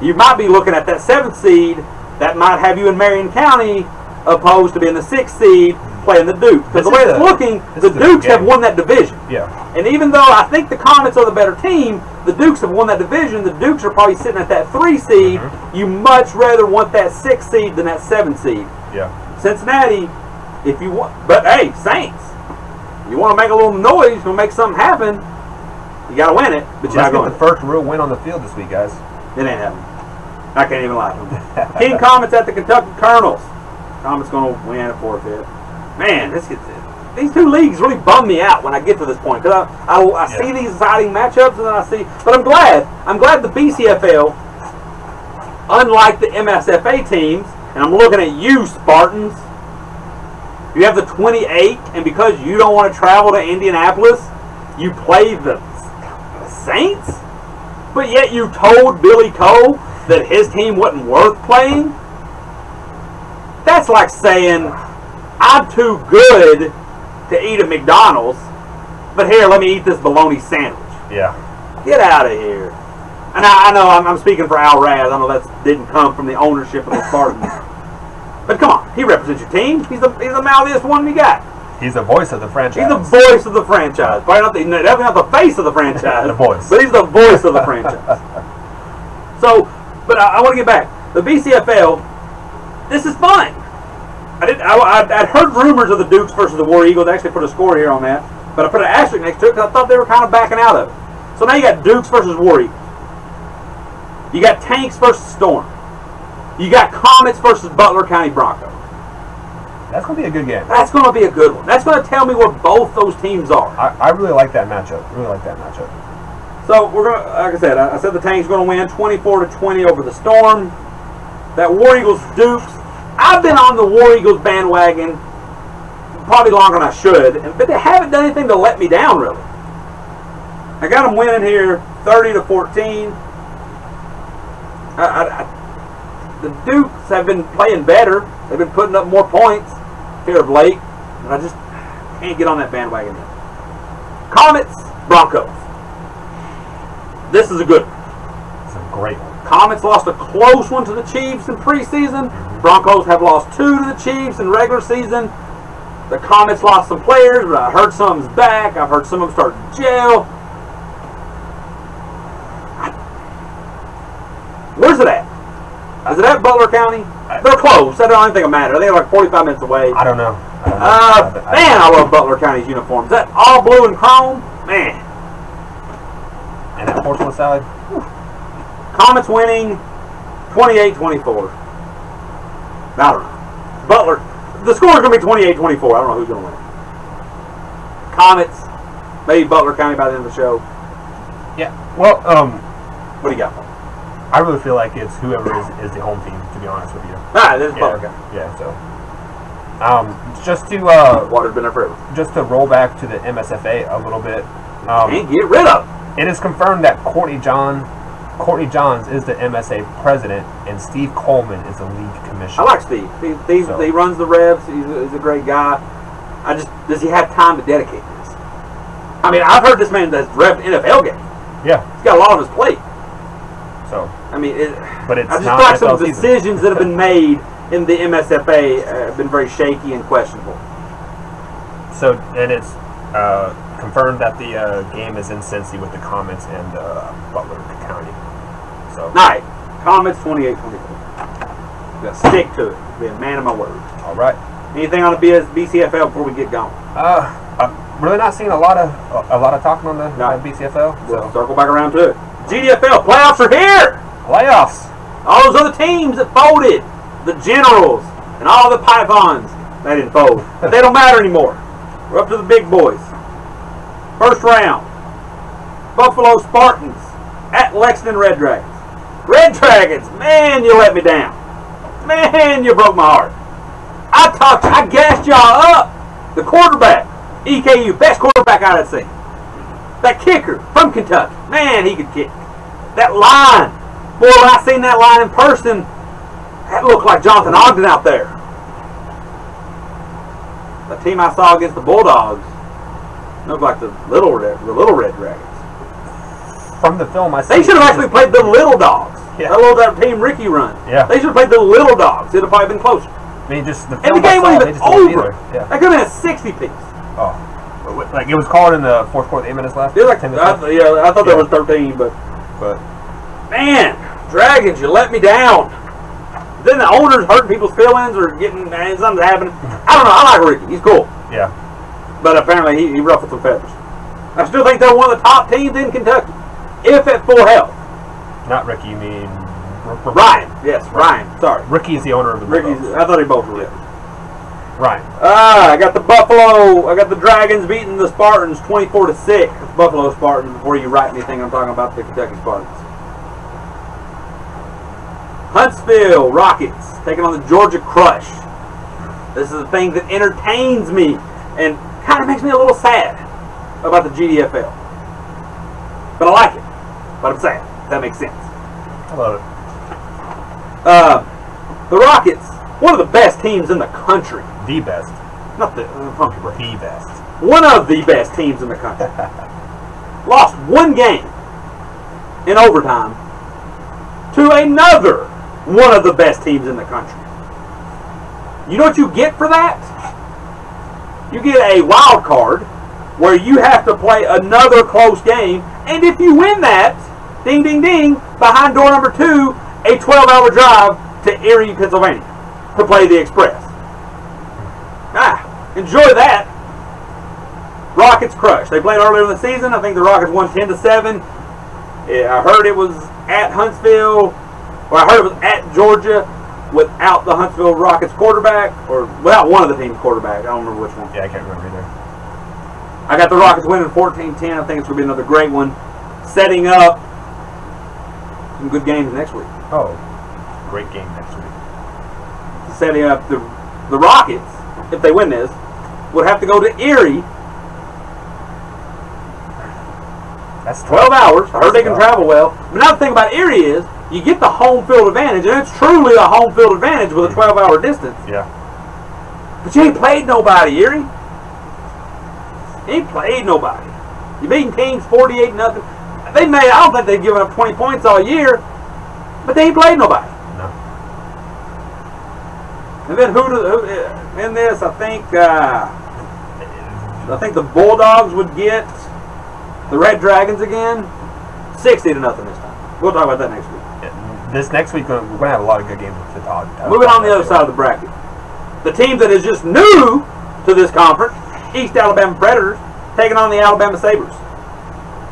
you might be looking at that seventh seed that might have you in Marion County, opposed to being the sixth seed playing the Duke. Because the way it's a- looking, the is a big Dukes have won that division. yeah. And even though I think the Comets are the better team, the Dukes have won that division. The Dukes are probably sitting at that three seed. Mm-hmm. You much rather want that six seed than that seven seed. Yeah. Cincinnati, if you want, but hey, Saints, you want to make a little noise, you want to make something happen, you got to win it, but you're Let's not get going. the first real win on the field this week, guys. It ain't happening. I can't even lie to them. King Comets at the Kentucky Colonels. Comets going to win at forfeit. Man, this gets these two leagues really bum me out when I get to this point because I, I, I see these exciting matchups and then I see, but I'm glad. I'm glad the BCFL, unlike the MSFA teams, and I'm looking at you Spartans. You have the 28, and because you don't want to travel to Indianapolis, you play the Saints. But yet you told Billy Cole that his team wasn't worth playing? That's like saying, I'm too good to eat at McDonald's, but here, let me eat this bologna sandwich. Yeah. Get out of here. And I, I know I'm, I'm speaking for Al Raz. I know that didn't come from the ownership of the Spartans. but come on, he represents your team. He's the, he's the mouthiest one we got. He's the voice of the franchise. He's the voice of the franchise. Probably not the, definitely not the face of the franchise. The voice. But he's the voice of the franchise. So, but I, I want to get back. The BCFL, this is fun. I did. I, I, I'd heard rumors of the Dukes versus the War Eagles. I actually put a score here on that, but I put an asterisk next to it because I thought they were kind of backing out of it. So now you got Dukes versus War Eagles. You got Tanks versus Storm. You got Comets versus Butler County Broncos. That's gonna be a good game. That's going to be a good one. That's going to tell me where both those teams are. I, I really like that matchup. Really like that matchup. So we're gonna, like I said, I I said the Tanks going to win 24 to 20 over the Storm. That War Eagles Dukes. I've been on the War Eagles bandwagon probably longer than I should, but they haven't done anything to let me down really. I got them winning here 30 to 14. I, I, I, the Dukes have been playing better. They've been putting up more points here of late, and I just can't get on that bandwagon yet. Comets, Broncos. This is a good one. It's a great one. Comets lost a close one to the Chiefs in preseason. Broncos have lost two to the Chiefs in regular season. The Comets lost some players, but I heard some of them's back. I've heard some of them start jail. Where's it at? Is it at Butler County? They're close. I don't think it matters. I think they're like 45 minutes away. I don't know. I don't know. Uh, I- I- man, I love Butler County's uniforms. That all blue and chrome, man. And that porcelain salad. Comets winning 28-24. I don't know. Butler, the score is going to be 28-24. I don't know who's going to win. Comets, maybe Butler County by the end of the show. Yeah. Well, um, What do you got? I really feel like it's whoever is, is the home team. To be honest with you. Right, this is Yeah. County. Yeah. So, um, just to uh, Water's been forever. just to roll back to the MSFA a little bit. Um, get rid of. it. Is confirmed that Courtney John, Courtney Johns is the MSA president, and Steve Coleman is the league commissioner. I like Steve. He, he's, So- he runs the Revs. He's a, he's a great guy. I just does he have time to dedicate this? I mean, I've heard this man does Rev NFL games. Yeah. He's got a lot on his plate. So, I mean, it, but it's I just like some season. decisions that have been made in the MSFA uh, have been very shaky and questionable. So, and it's uh, confirmed that the uh, game is in Cincy with the Comets and uh, Butler County. So, All right, Comets 28 24. Gotta stick to it. Be a man of my word. all right. Anything on the BS, BCFL before we get going? Uh, I'm really not seeing a lot of a, a lot of talking on the No. uh, BCFL. We'll So, circle back around to it. GDFL playoffs are here. Playoffs. All those other teams that folded, the Generals and all the Pythons, they didn't fold. But they don't matter anymore. We're up to the big boys. First round, Buffalo Spartans at Lexington Red Dragons. Red Dragons, man, you let me down. Man, you broke my heart. I talked, I gassed y'all up. The quarterback, EKU, best quarterback I'd seen. That kicker from Kentucky, man, he could kick. That line, boy, when I seen that line in person, that looked like Jonathan Ogden out there. The team I saw against the Bulldawgs looked like the little red, the little red dragons. From the film, I They should have actually played the little dogs. Yeah. That little that team Ricky run. Yeah. They should have played the little dogs. It'd have probably been closer. I mean, just the And the game wasn't even just didn't be over. Yeah. That could have been a 60 piece. Oh. Like it was called in the fourth quarter, eight minutes left. It was like, 10 minutes left. I, yeah, I thought there Yeah. was 13, but But man, Dragons, you let me down. Then the owners hurting people's feelings or getting man, something's happening. I don't know. I like Ricky. He's cool, yeah, but apparently he, he ruffled some feathers. I still think they're one of the top teams in Kentucky, if at full health. not Ricky. You mean R- R- Ryan, yes, Ryan. Sorry, Ricky is the owner of the Ricky's. I thought they both were. Ricky. Ryan. Ah, I got the Buffalo. I got the Dragons beating the Spartans 24 to six. Buffalo Spartans. Before you write anything, I'm talking about the Kentucky Spartans. Huntsville Rockets taking on the Georgia Crush. This is the thing that entertains me and kind of makes me a little sad about the GDFL. But I like it. But I'm sad. That makes sense. I love it. Uh, the Rockets, one of the best teams in the country. The best. Not the uh, funky break. The best. one of the best teams in the country. Lost one game in overtime to another one of the best teams in the country. You know what you get for that? You get a wild card where you have to play another close game, and if you win that, ding ding ding, behind door number two, a 12 hour drive to Erie, Pennsylvania to play the Express. Ah, enjoy that. Rockets crushed. They played earlier in the season. I think the Rockets won 10 to 7. Yeah, I heard it was at Huntsville, or I heard it was at Georgia without the Huntsville Rockets quarterback, or without one of the team's quarterback. I don't remember which one. Yeah, I can't remember either. I got the Rockets winning 14 10. I think it's going to be another great one. Setting up some good games next week. Oh, great game next week. Setting up the, the Rockets, if they win this, would have to go to Erie That's 12 hours. I heard they can Wow. travel well. But now the thing about Erie is you get the home field advantage, and it's truly a home field advantage with a 12 hour distance. Yeah. But you ain't played nobody, Erie. You ain't played nobody. You beating teams 48 nothing. They may, I don't think they've given up 20 points all year, but they ain't played nobody. No. And then who? Do, who uh, in this? I think. Uh, I think the Bulldawgs would get the Red Dragons again, 60 to nothing this time. We'll talk about that next week. This next week we're going to have a lot of good games to talk. to Moving on the other side of the bracket. The team that is just new to this conference, East Alabama Predators, taking on the Alabama Sabres.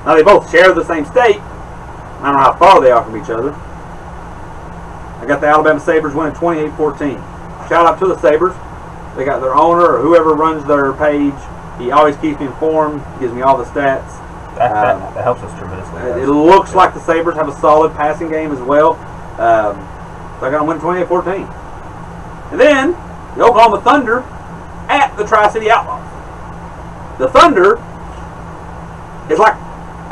Now they both share the same state. I don't know how far they are from each other. I got the Alabama Sabres winning 28-14. Shout out to the Sabres. They got their owner or whoever runs their page. He always keeps me informed, gives me all the stats. That, that, Um, that helps us tremendously. Uh, It looks like the Sabres have a solid passing game as well. Um, so I got them winning 28-14. And then, the Oklahoma Thunder at the Tri-City Outlaws. The Thunder is like,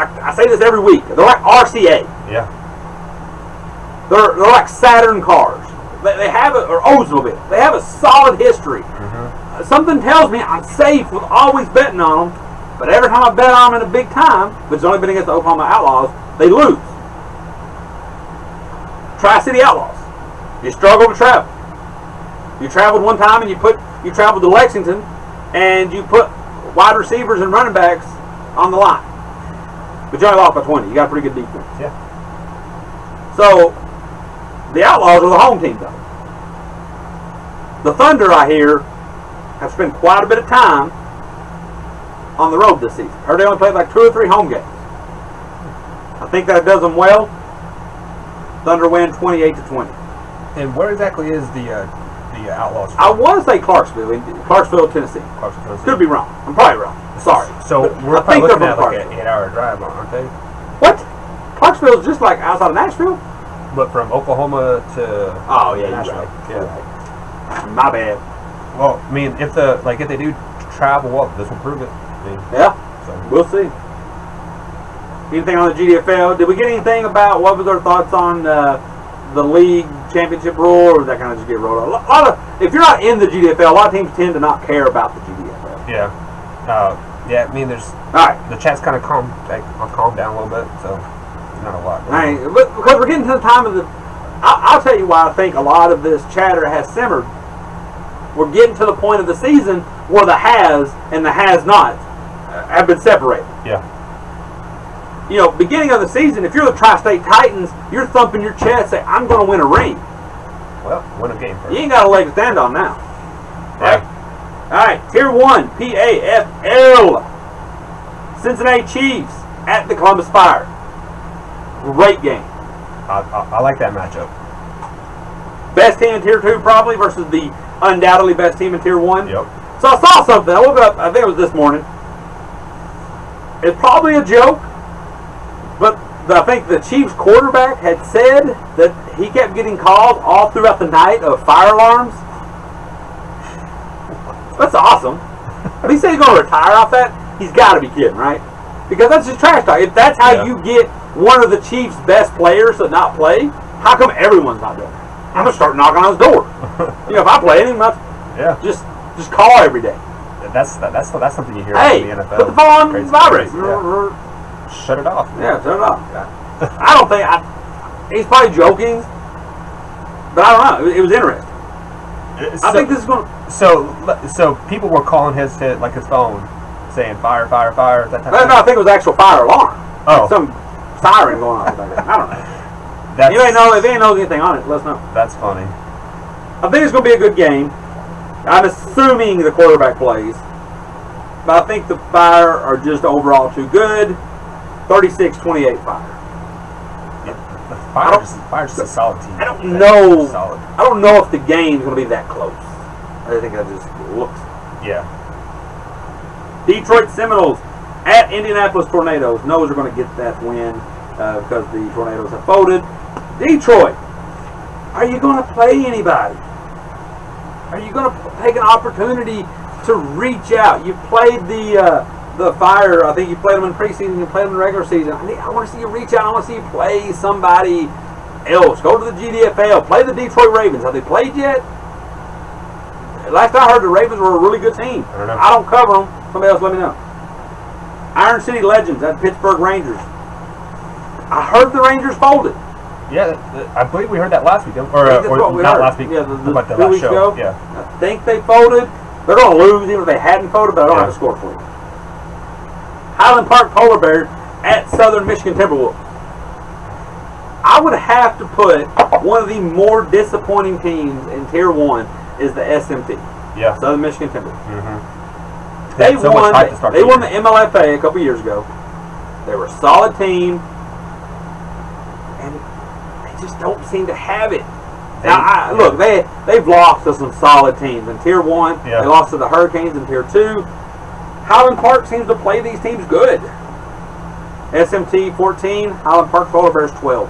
I, I say this every week, they're like RCA. Yeah. They're, they're like Saturn cars. They, they have a, or Oldsmobile. They have a solid history. Mm-hmm. Something tells me I'm safe with always betting on them, but every time I bet on them in a big time, which it's only been against the Oklahoma Outlaws, they lose. Tri-City Outlaws. You struggle to travel. You traveled one time and you put you traveled to Lexington and you put wide receivers and running backs on the line. But you only lost by 20. You got a pretty good defense. Yeah. So the Outlaws are the home team though. The Thunder, I hear, have spent quite a bit of time on the road this season. Heard they only played like two or three home games. I think that does them well. Thunder win 28 to 20. And where exactly is the uh, the Outlaws? I want to say Clarksville, in Clarksville, Tennessee. Clarksville, Tennessee? Could be wrong. I'm probably wrong. Sorry. So But we're I probably think they're looking at like an eight-hour drive, aren't they? What? Clarksville is just like outside of Nashville. But from Oklahoma to Oh yeah, Nashville. right. Yeah. Right. My bad. Well, I mean, if the like if they do travel up, this will prove it. I mean, Yeah, so we'll see. Anything on the GDFL? Did we get anything about what was our thoughts on uh, the league championship rule, or did that kind of just get rolled out? A lot of if you're not in the GDFL, a lot of teams tend to not care about the GDFL. Yeah. Uh, yeah, I mean, there's All right. the chat's kind of calm, like, calmed down a little bit, so not a lot. All right, but because we're getting to the time of the, I, I'll tell you why I think a lot of this chatter has simmered. We're getting to the point of the season where the has and the has not have been separated. Yeah. You know, beginning of the season, if you're the Tri-State Titans, you're thumping your chest, say, "I'm going to win a ring." Well, win a game first. You ain't got a leg to stand on now. Right. All right, Tier 1, PAFL. Cincinnati Chiefs at the Columbus Fire. Great game. I, I, I like that matchup. Best team in Tier 2 probably versus the undoubtedly best team in Tier 1. Yep. So I saw something. I woke up, I think it was this morning. It's probably a joke, but I think the Chiefs quarterback had said that he kept getting called all throughout the night of fire alarms. That's awesome. If he said he's going to retire off that, he's got to be kidding, right? Because that's just trash talk. If that's how Yeah. you get one of the Chiefs' best players to not play, how come everyone's not doing it? I'm gonna start knocking on his door. you know, if I play him, I Yeah. just just call every day. That's that's that's something you hear Hey, in the NFL. put the phone on vibrate. Yeah. Shut it off. Yeah, shut it off. I don't think I. He's probably joking, but I don't know. It, was- it was interesting. Uh, so, I think this is going. to... so so people were calling his hit like his phone, saying fire, fire, fire. That type No, no, I think it was actual fire alarm. Oh. some siren going on. I don't know. That's, You ain't know if anyone knows anything on it. Let us know. That's funny. I think it's going to be a good game. I'm assuming the quarterback plays, but I think the Fire are just overall too good. 36-28 Fire. The fire, don't- just, fire's just a solid team. I don't They're know. Solid. I don't know if the game's going to be that close. I think that just looks. Yeah. Detroit Seminoles at Indianapolis Tornadoes. Knows are going to get that win uh, because the Tornadoes have folded. Detroit, are you going to play anybody? Are you going to take an opportunity to reach out? You played the uh, the Fire. I think you played them in preseason. You played them in regular season. I, need, I want to see you reach out. I want to see you play somebody else. Go to the GDFL. Play the Detroit Ravens. Have they played yet? Last I heard, the Ravens were a really good team. I don't know. I don't cover them. Somebody else let me know. Iron City Legends at Pittsburgh Rangers. I heard the Rangers folded. Yeah, I believe we heard that last week, or, I or, that's or what we not heard. last week, Yeah, the, the, the two last weeks show. ago. Yeah. I think they folded. They're going to lose even if they hadn't folded, but I don't Yeah. have a score for you. Highland Park Polar Bears at Southern Michigan Timberwolves. I would have to put one of the more disappointing teams in Tier 1 is the SMT, Yeah. Southern Michigan Timberwolves. Mm-hmm. They so won. They the won the. MLFA a couple years ago. They were a solid team, and they just don't seem to have it. Now, I, look, they they've lost to some solid teams in Tier One. Yeah. They lost to the Hurricanes in Tier Two. Highland Park seems to play these teams good. SMT 14, Highland Park Polar Bears 12.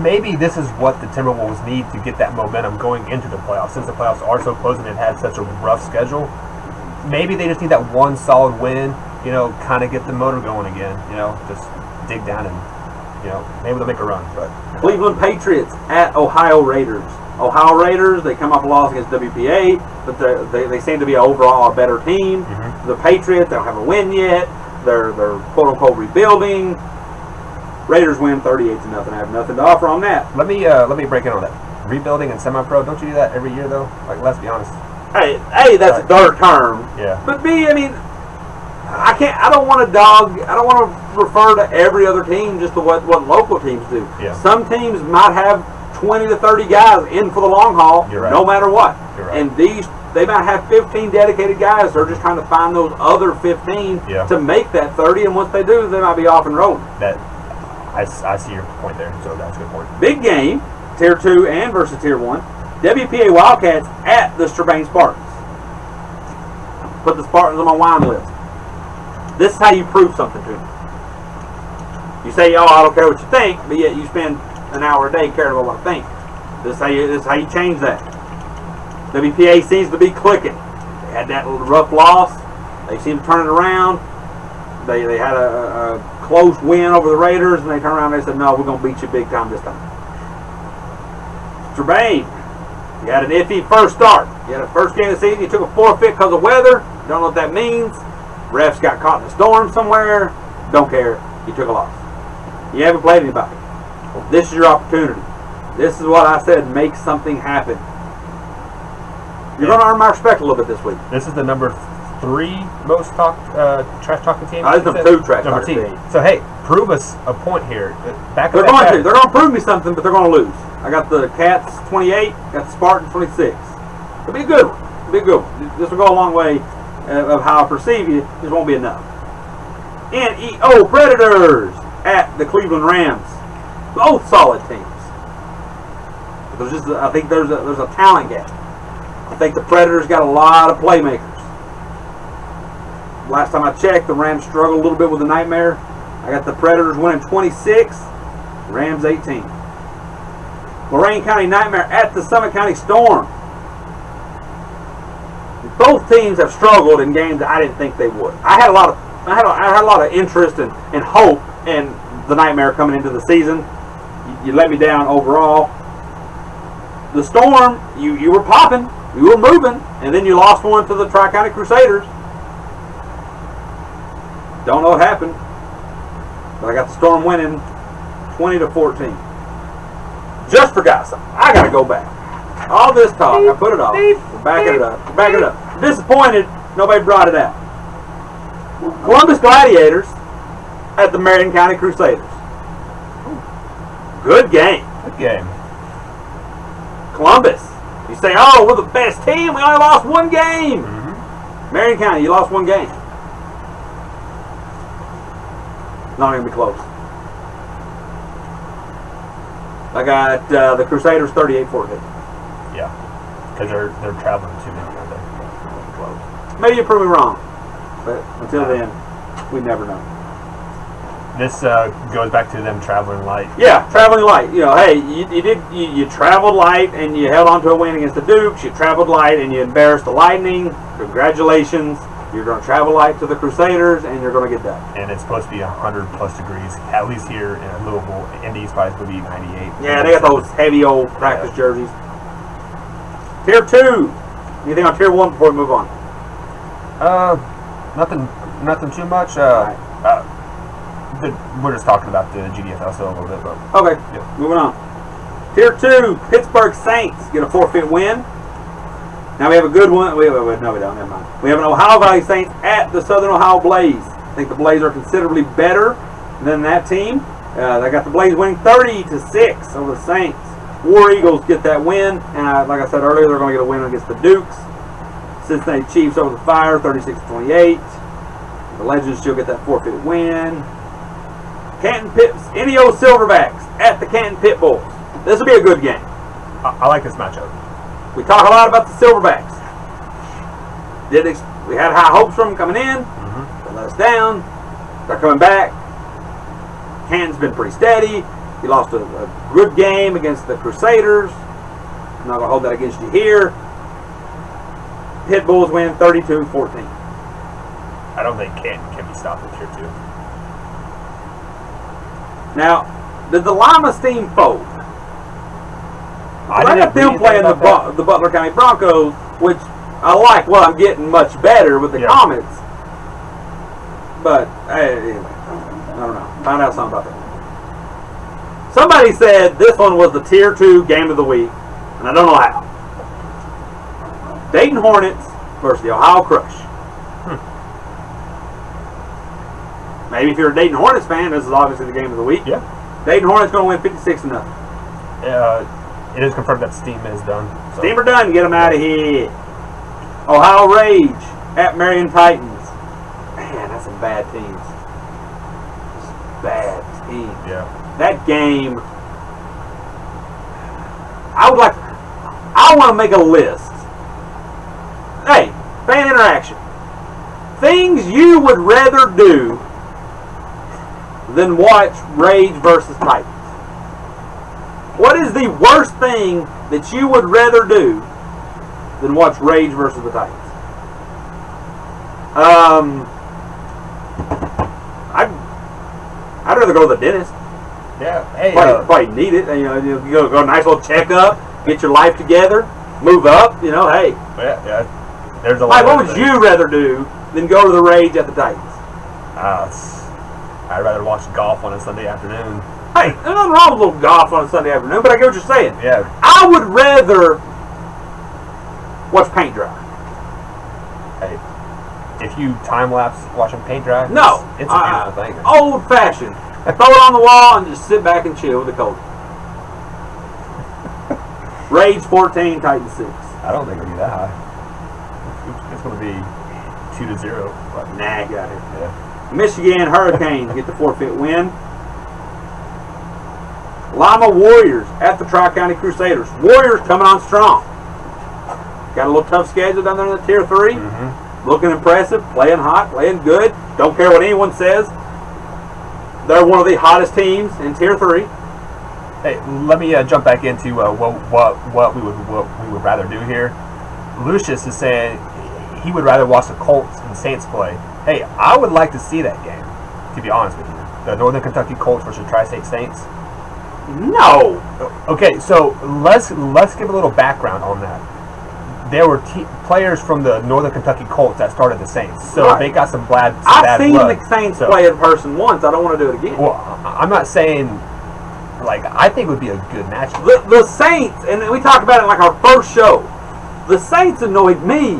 maybe this is what the Timberwolves need to get that momentum going into the playoffs. Since the playoffs are so close and they've had such a rough schedule, maybe they just need that one solid win. You know, kind of get the motor going again. You know, just dig down and you know maybe they'll make a run. But Cleveland Patriots at Ohio Raiders. Ohio Raiders, they come off a loss against WPA, but they, they seem to be overall a better team. Mhm. The Patriots, they don't have a win yet. They're, they're quote unquote rebuilding. Raiders win 38 to nothing. I have nothing to offer on that. let me uh, let me break in on that. Rebuilding and semi-pro. Don't you do that every year though? Like let's be honest. Hey, hey, that's a third term. Yeah. But B, I mean, I can't. I don't want to dog. I don't want to refer to every other team just to what what local teams do. Yeah. Some teams might have twenty to thirty guys in for the long haul, right. no matter what. Right. And these, they might have fifteen dedicated guys. They're just trying to find those other fifteen Yeah. to make that thirty. And once they do, they might be off and rolling. That I see your point there. So that's a good point. Big game, Tier two and versus Tier one. WPA Wildcats at the Strabane Spartans. Put the Spartans on my wine list. This is how you prove something to me. You say, "Oh, I don't care what you think," but yet you spend an hour a day about what I think. This is how you. This is how you change that. WPA seems to be clicking. They had that little rough loss. They seem to turn it around. They, they had a, a close win over the Raiders, and they turned around and they said, no, we're going to beat you big time this time. Strabane, you had an iffy first start. You had a first game of the season, you took a forfeit because of weather. Don't know what that means. Refs got caught in a storm somewhere. Don't care. You took a loss. You haven't played anybody. This is your opportunity. This is what I said. Make something happen. You're Yeah. going to earn my respect a little bit this week. This is the number three most talked uh, trash talking team. Is you number two trash number talking team. So hey, prove us a point here. Back They're going to. They're going to prove me something, but they're going to lose. I got the Cats 28, got the Spartans 26. It'll be a good one. It'll be a good one. This will go a long way uh, of how I perceive you. This won't be enough. NEO Predators at the Cleveland Rams. Both solid teams. There's just, I think there's a, there's a talent gap. I think the Predators got a lot of playmakers. Last time I checked, the Rams struggled a little bit with the nightmare. I got the Predators winning 26, Rams 18. Lorain County Nightmare at the Summit County Storm. Both teams have struggled in games that I didn't think they would. I had a lot of I had a, I had a lot of interest and, and hope in the Nightmare coming into the season. You, let me down overall. The Storm, you, you were popping, you were moving, and then you lost one to the Tri County Crusaders. Don't know what happened, but I got the Storm winning 20 to 14. Just forgot something. I gotta go back. All this talk, I put it off. We're backing it up. We're backing it up. Disappointed, nobody brought it out. Columbus Gladiators at the Marion County Crusaders. Good game. Good game. Columbus. You say, oh, we're the best team. We only lost one game. Marion County, you lost one game. Not even be close. I got uh, the Crusaders 38-14. Yeah, because they're they're traveling too many. Aren't they? Maybe you prove me wrong, but until then, we never know. This uh, goes back to them traveling light. Yeah, traveling light. You know, hey, you, you did you, you traveled light and you held on to a win against the Dukes. You traveled light and you embarrassed the Lightning. Congratulations. You're going to travel light to the Crusaders and you're going to get that. and it's supposed to be 100 plus degrees, at least here in Louisville. Indy's probably supposed to be 98. Yeah, they got those heavy old practice jerseys. Tier two. Anything on tier one before we move on? Uh, nothing, nothing too much. Uh, uh the, we're just talking about the GDFL still a little bit, but Okay, Yeah. moving on. Tier two, Pittsburgh Saints get a forfeit win. Now we have a good one. Wait, wait, wait. No, we don't. Never mind. We have an Ohio Valley Saints at the Southern Ohio Blaze. I think the Blaze are considerably better than that team. Uh, they got the Blaze winning 30 to six over the Saints. War Eagles get that win, and uh, like I said earlier, they're going to get a win against the Dukes. Cincinnati Chiefs over the Fire, 36-28. The Legends still get that forfeit win. Canton Pips, NEO Silverbacks at the Canton Pit Bulls. This will be a good game. I, I like this matchup. We talk a lot about the Silverbacks. Did ex- we had high hopes from them coming in? Mm-hmm. They let us down. They're coming back. Canton's been pretty steady. You lost a, a good game against the Crusaders. I'm not gonna hold that against you here. Pit Bulls win 32-14. I don't think Canton can be stopped in tier two. Now, did the Lima Steam fold? I, got them playing the, Bu- the Butler County Broncos, which I like what I'm getting much better with the Yeah. Comets. But anyway, I don't know. Find out something about that. Somebody said this one was the tier two game of the week, and I don't know how. Dayton Hornets versus the Ohio Crush. Maybe if you're a Dayton Hornets fan, this is obviously the game of the week. Yeah. Dayton Hornets going to win 56 to nothing. Uh, it is confirmed that Steam is done. So. Steamer done. Get them out of here. Ohio Rage at Marion Titans. Man, that's some bad teams. Bad teams. Yeah. That game. I would like. I want to make a list. Hey, fan interaction. Things you would rather do than watch Rage versus Titans. What is the worst thing that you would rather do than watch Rage versus the Titans? Um, I I'd rather go to the dentist. Yeah. Hey. Probably, Uh, probably need it. You know, you go, go a nice little checkup, get your life together, move up. You know, hey, yeah, yeah. There's a lot. Mike, what would things. you rather do than go to the Rage at the Titans? Uh, I'd rather watch golf on a Sunday afternoon. Hey, there's nothing wrong with a little golf on a Sunday afternoon, but I get what you're saying. Yeah. I would rather watch paint dry. Hey, if you time lapse watching paint dry, No, it's, it's a uh, beautiful thing. Old fashioned. I throw it on the wall and just sit back and chill with the cold. Rage 14, Titan 6. I don't think it'll be that high. It's, going to be two to zero. But, Nah, got it. yeah. Michigan Hurricanes get the forfeit win. Lima Warriors at the Tri County Crusaders. Warriors coming on strong. Got a little tough schedule down there in the Tier 3. Mm-hmm. Looking impressive, playing hot, playing good. Don't care what anyone says. They're one of the hottest teams in Tier 3. Hey, let me uh, jump back into uh, what what what we would what we would rather do here. Lucius is saying he would rather watch the Colts and Saints play. Hey, I would like to see that game. To be honest with you, the Northern Kentucky Colts versus Tri-State Saints. No. Okay, so let's let's give a little background on that. There were te- players from the Northern Kentucky Colts that started the Saints, so Right. they got some bad. Some I've bad seen blood. the Saints So- play in person once. I don't want to do it again. Well, I'm not saying like I think it would be a good match. The, the Saints, and we talked about it in like our first show. The Saints annoyed me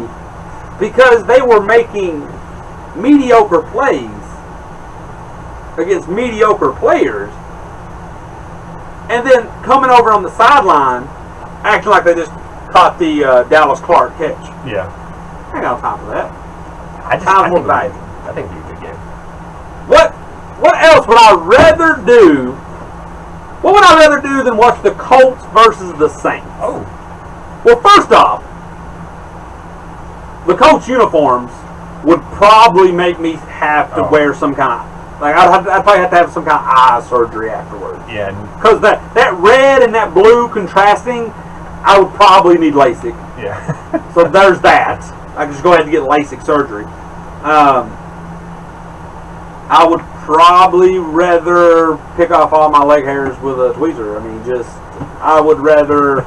because they were making mediocre plays against mediocre players, and then coming over on the sideline, acting like they just caught the uh, Dallas Clark catch. Yeah, I ain't got time for that. I just Time I think, value. I think it'd be a good game. What what else would I rather do? What would I rather do than watch the Colts versus the Saints? Oh, Well, first off, the Colts uniforms would probably make me have to Oh. wear some kind of like I'd, have, I'd probably have to have some kind of eye surgery afterwards yeah, because that that red and that blue contrasting, I would probably need LASIK. yeah. So there's that. I can just go ahead and get LASIK surgery. Um, I would probably rather pick off all my leg hairs with a tweezer. I mean, just I would rather.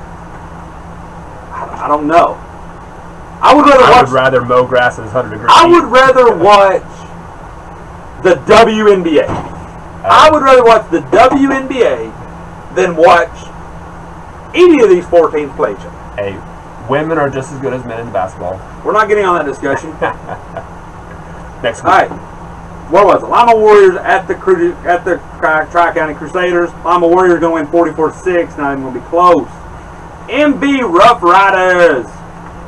I, I don't know. I would rather I watch. would rather mow grass in 100 degrees. I would rather watch the WNBA. I would rather watch the WNBA than watch any of these four teams play each other. Hey, women are just as good as men in basketball. We're not getting on that discussion. Next week. All right. What was it? Lima Warriors at the at the Tri County Crusaders. Lima Warriors going to win 44-6. Not even going to be close. MB Rough Riders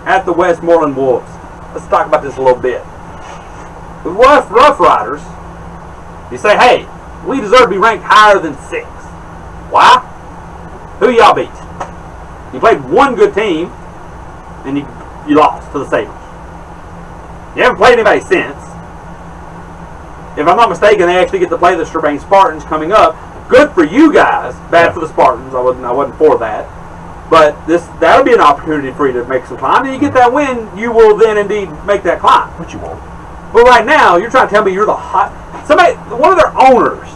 at the Westmoreland Wolves. Let's talk about this a little bit. The Rough Rough Riders. You say, hey, we deserve to be ranked higher than six. Why? Who y'all beat? You played one good team, and you you lost to the Sabres. You haven't played anybody since. If I'm not mistaken, they actually get to play the Strabane Spartans coming up. Good for you guys. Bad for the Spartans. I wasn't. I wasn't for that. But this that'll be an opportunity for you to make some climb. And you get that win, you will then indeed make that climb. Which you won't. But right now, you're trying to tell me you're the hot. Somebody, one of their owners,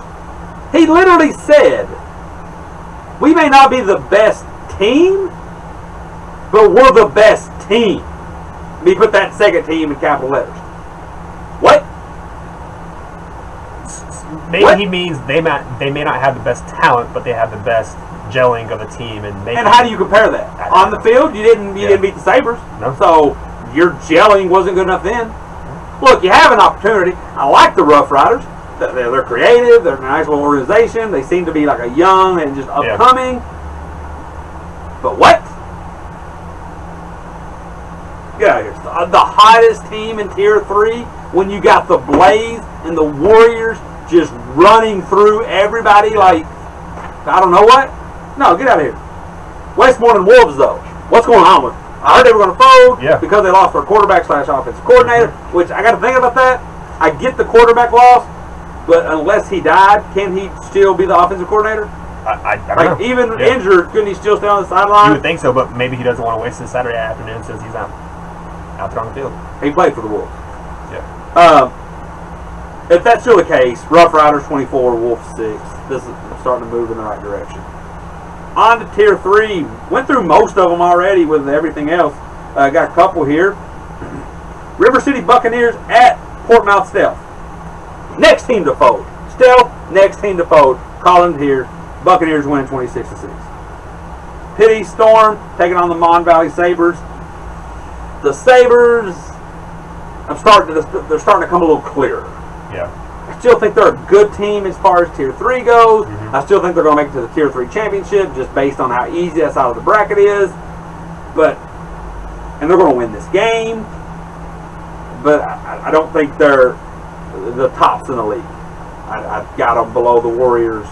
he literally said, "We may not be the best team, but we're the best team." Me put that second team in capital letters. What? Maybe What? he means they may they may not have the best talent, but they have the best gelling of a team and making. And how do you compare that? On the field, you didn't you Yeah. didn't beat the Sabres, No. so your gelling wasn't good enough then. Look, you have an opportunity. I like the Rough Riders. They're, creative. They're a nice little organization. They seem to be like a young and just Yeah. upcoming. But what? Get out here. The- The hottest team in Tier 3 when you got the Blaze and the Warriors just running through everybody like, I don't know what? No, get out of here. Westmoreland Wolves, though. What's going on with them? I heard they were going to fold Yeah. because they lost their quarterback slash offensive coordinator, which I got to think about that. I get the quarterback loss, but unless he died, can he still be the offensive coordinator? I, I, Like, know. even Yeah. injured, couldn't he still stay on the sideline? You would think so, but maybe he doesn't want to waste his Saturday afternoon since he's out out there on the field. He played for the Wolves. Yeah. Um, if that's still the case, Rough Riders 24, Wolf 6. This is starting to move in the right direction. On to Tier 3. Went through most of them already with everything else. Uh, got a couple here. River City Buccaneers at Portsmouth Stealth. Next team to fold. Stealth, next team to fold. Collins here. Buccaneers win 26 to 6. Pity Storm taking on the Mon Valley Sabres. The Sabres, I'm starting to, they're starting to come a little clearer. Yeah. I still think they're a good team as far as Tier 3 goes. Mm-hmm. I still think they're going to make it to the Tier 3 championship just based on how easy that side of the bracket is. But, and they're going to win this game. But I, I don't think they're the tops in the league. I, I've got them below the Warriors,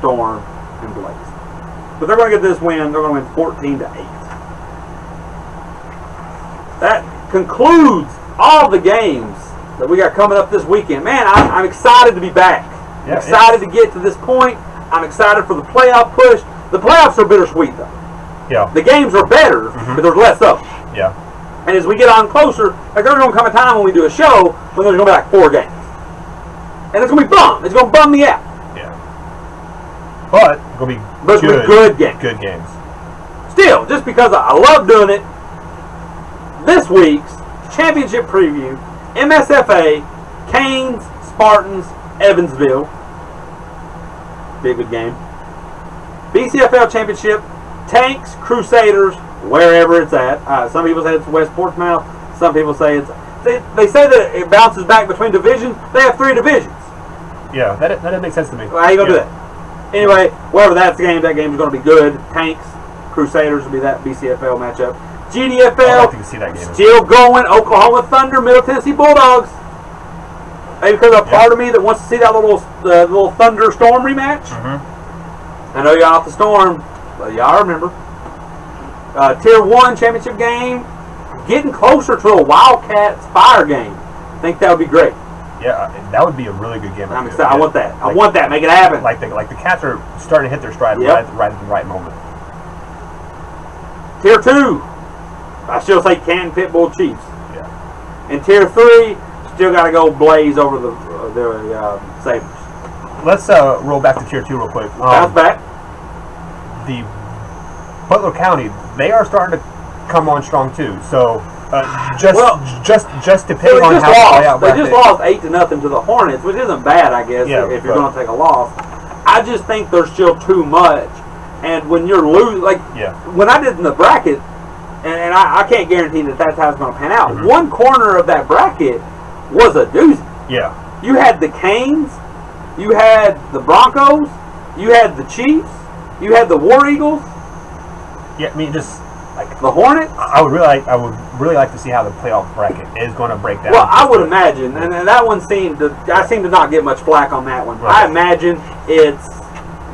Storm, and Blaze. But they're going to get this win. They're going to win 14 to 8. That concludes all the games that we got coming up this weekend. Man, I'm, I'm excited to be back. I'm Yeah, excited to get to this point. I'm excited for the playoff push. The playoffs are bittersweet, though. Yeah. The games are better, mm-hmm. but there's less of them. Yeah. And as we get on closer, like there's going to come a time when we do a show when there's going to be like four games. And it's going to be bum. It's going to bum me out. Yeah. But it's gonna be But it's good games. Good games. Still, just because I love doing it, this week's championship preview, MSFA, Canes, Spartans, Evansville. Be a good game. BCFL championship, Tanks, Crusaders, wherever it's at. Uh, some people say it's West Portsmouth. Some people say it's. They, they say that it bounces back between divisions. They have three divisions. Yeah. That that makes sense to me. Well, how you gonna yeah. do that? Anyway, wherever that's the game, that game's gonna be good. Tanks, Crusaders will be that BCFL matchup. GDFL like to see that game. still going. Oklahoma Thunder, Middle Tennessee Bulldawgs. Maybe because a part of me that wants to see that little uh, little Thunder Storm rematch. Mm-hmm. I know y'all off the Storm, but y'all remember. Uh, Tier One championship game, getting closer to a Wildcats Fire game. I think that would be great. Yeah, that would be a really good game. I'm excited. I want that. I want that. Make it happen. Like the like the cats are starting to hit their stride Yep. right, right at the right moment. Tier two, I still say Canton Pitbull Chiefs. Yeah. And tier three, still got to go Blaze over the uh, the uh, Sabers. Let's uh, roll back to tier two real quick. Bounce Um, back. the Butler County, they are starting to come on strong too. So uh, just Well- just just depending they on just how they play out lost. They just lost eight to nothing to the Hornets, which isn't bad, I guess, Yeah, if you're going to take a loss. I just think there's still too much, and when you're losing, like Yeah. when I did in the bracket, and, and I, I can't guarantee that that's how it's going to pan out. Mhm. One corner of that bracket was a doozy. Yeah. You had the Canes, you had the Broncos, you had the Chiefs, you had the War Eagles, Yeah. I mean, just like the Hornets. I I would really like I would really like to see how the playoff bracket is going to break down. Well, I would imagine, and, and that one seemed to, I seem to not get much flack on that one. Right. I imagine it's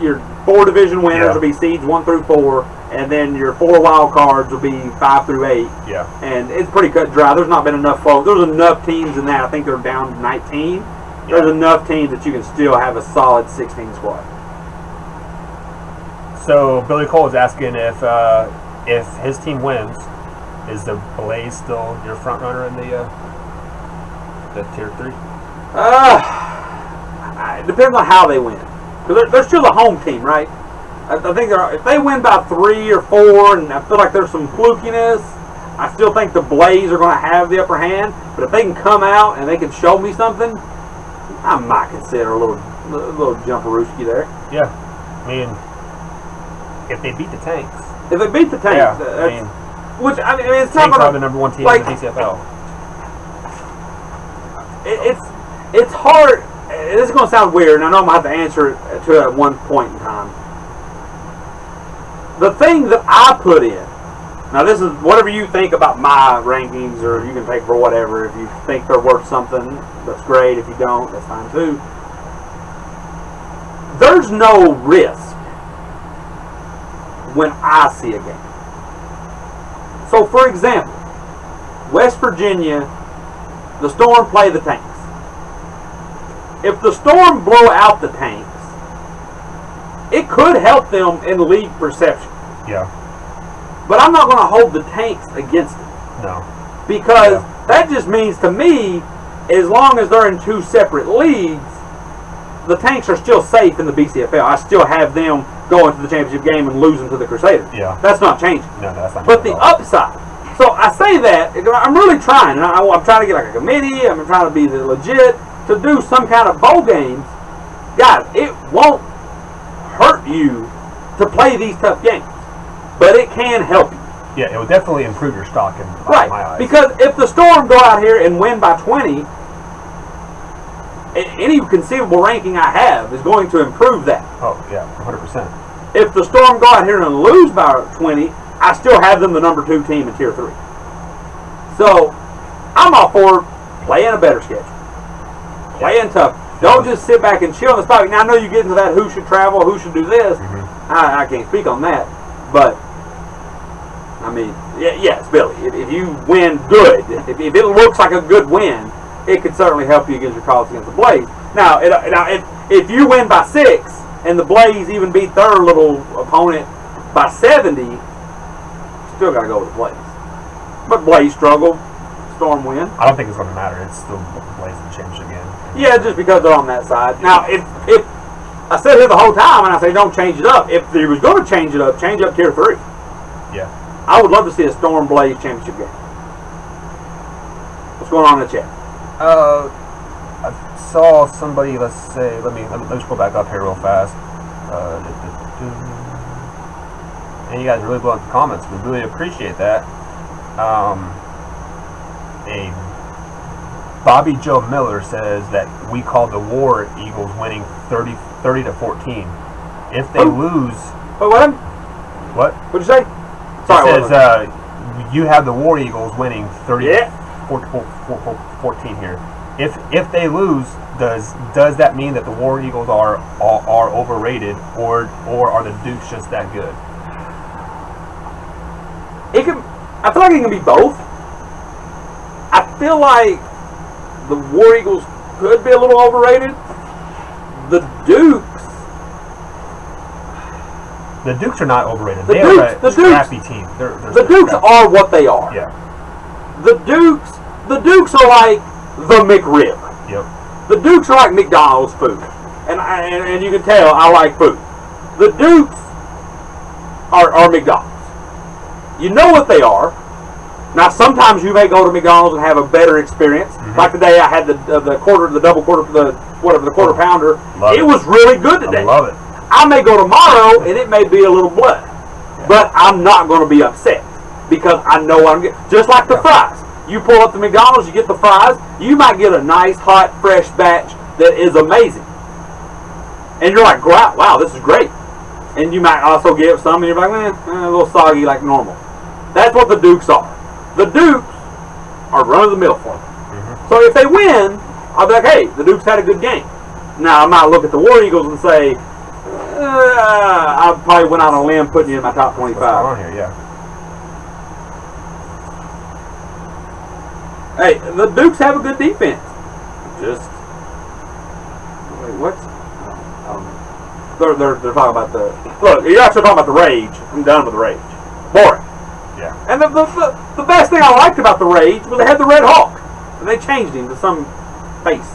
your four division winners Yeah. will be seeds one through four, and then your four wild cards will be five through eight. Yeah. And it's pretty cut dry. There's not been enough folks. There's enough teams in that. I think they're down to 19. There's enough teams that you can still have a solid 16 squad. So Billy Cole is asking if uh, if his team wins, is the Blaze still your front runner in the uh, the tier three? Uh, it depends on how they win. Because they're, they're still the home team, right? I, I think they're, if they win by three or four, and I feel like there's some flukiness, I still think the Blaze are going to have the upper hand. But if they can come out and they can show me something, I might consider a little a little jumperooski there. Yeah. I mean, if they beat the Tanks, If they beat the Tanks, yeah. I mean, which I mean, it's not going are the number one team like- in the BCFL. it, it's it's hard. This is going to sound weird, and I know I'm going to have to answer it to it at one point in time. The thing that I put in, now this is whatever you think about my rankings, or you can take for whatever. If you think they're worth something, that's great. If you don't, that's fine too. There's no risk when I see a game. So, for example, West Virginia, the Storm play the Tanks. If the Storm blow out the Tanks, it could help them in league perception. Yeah. But I'm not going to hold the Tanks against it No. because Yeah. that just means to me as long as they're in two separate leagues, the Tanks are still safe in the BCFL. I still have them going to the championship game and losing to the Crusaders. Yeah. That's not changing. No, no, that's not. But the upside. So I say that I'm really trying, and I, I'm trying to get like a committee. I'm trying to be the legit to do some kind of bowl games. Guys, it won't hurt you to play these tough games, but it can help you. yeah, it would definitely improve your stock in my, Right. my eyes. Because if the Storm go out here and win by 20, any conceivable ranking I have is going to improve that. oh yeah, 100. percent If the Storm go out here and lose by 20, I still have them the number two team in Tier 3. So, I'm all for playing a better schedule. Playing tough. Don't just sit back and chill in the spot. Now, I know you get into that who should travel, who should do this. Mm-hmm. I, I can't speak on that. But, I mean, yeah, yes, Billy, if, if you win good, if, if it looks like a good win, it could certainly help you against your calls against the Blaze. Now, it, uh, now if, if you win by six and the Blaze even beat their little opponent by 70, still got to go with the Blaze. But Blaze struggle, Storm win. I don't think it's going to matter. It's still Blazing championship game. Yeah, just because they're on that side. Now, if if I said here the whole time and I say don't change it up, if they was going to change it up, change up tier three. Yeah. I would love to see a Storm Blaze championship game. What's going on in the chat? Uh, I saw somebody. Let's say. Let me let me, let me scroll back up here real fast. Uh, and you guys really blow up the comments. We really appreciate that. Um, a Bobby Joe Miller says that we called the War Eagles winning 30, 30 to 14. If they Who? lose, Wait, what? what? What'd you say? Sorry. says was it? uh, you have the War Eagles winning 30 Yeah. 4 14 here. If if they lose, does does that mean that the War Eagles are are, are overrated, or or are the Dukes just that good? It can. I feel like it can be both. I feel like the War Eagles could be a little overrated. The Dukes. The Dukes are not overrated. The they Dukes- are a the Dukes- scrappy team. They're, they're The Dukes scrappy. are what they are. Yeah. The Dukes. The Dukes are like the McRib. Yep. The Dukes are like McDonald's food, and I, and, and you can tell I like food. The Dukes are, are McDonald's. You know what they are. Now sometimes you may go to McDonald's and have a better experience. Mm-hmm. Like today, I had the uh, the quarter, the double quarter, the whatever, the quarter pounder. It, it. was really good today. I love it. I may go tomorrow and it may be a little blood, but I'm not going to be upset because I know what I'm getting. Just like the fries. You pull up to McDonald's, you get the fries, you might get a nice, hot, fresh batch that is amazing. And you're like, wow, this is great. And you might also get some and you're like, eh, eh, a little soggy like normal. That's what the Dukes are. The Dukes are run of the mill for me. So if they win, I'll be like, hey, the Dukes had a good game. Now I might look at the War Eagles and say, uh, I probably went out on a limb putting you in my top What's 25. going on here? Yeah. Hey, the Dukes have a good defense. Just wait, what? Um, they're, they're they're talking about the look. You're actually talking about the rage. I'm done with the rage. Boring. Yeah. And the, the, the, the best thing I liked about the rage was they had the Red Hawk, and they changed him to some face.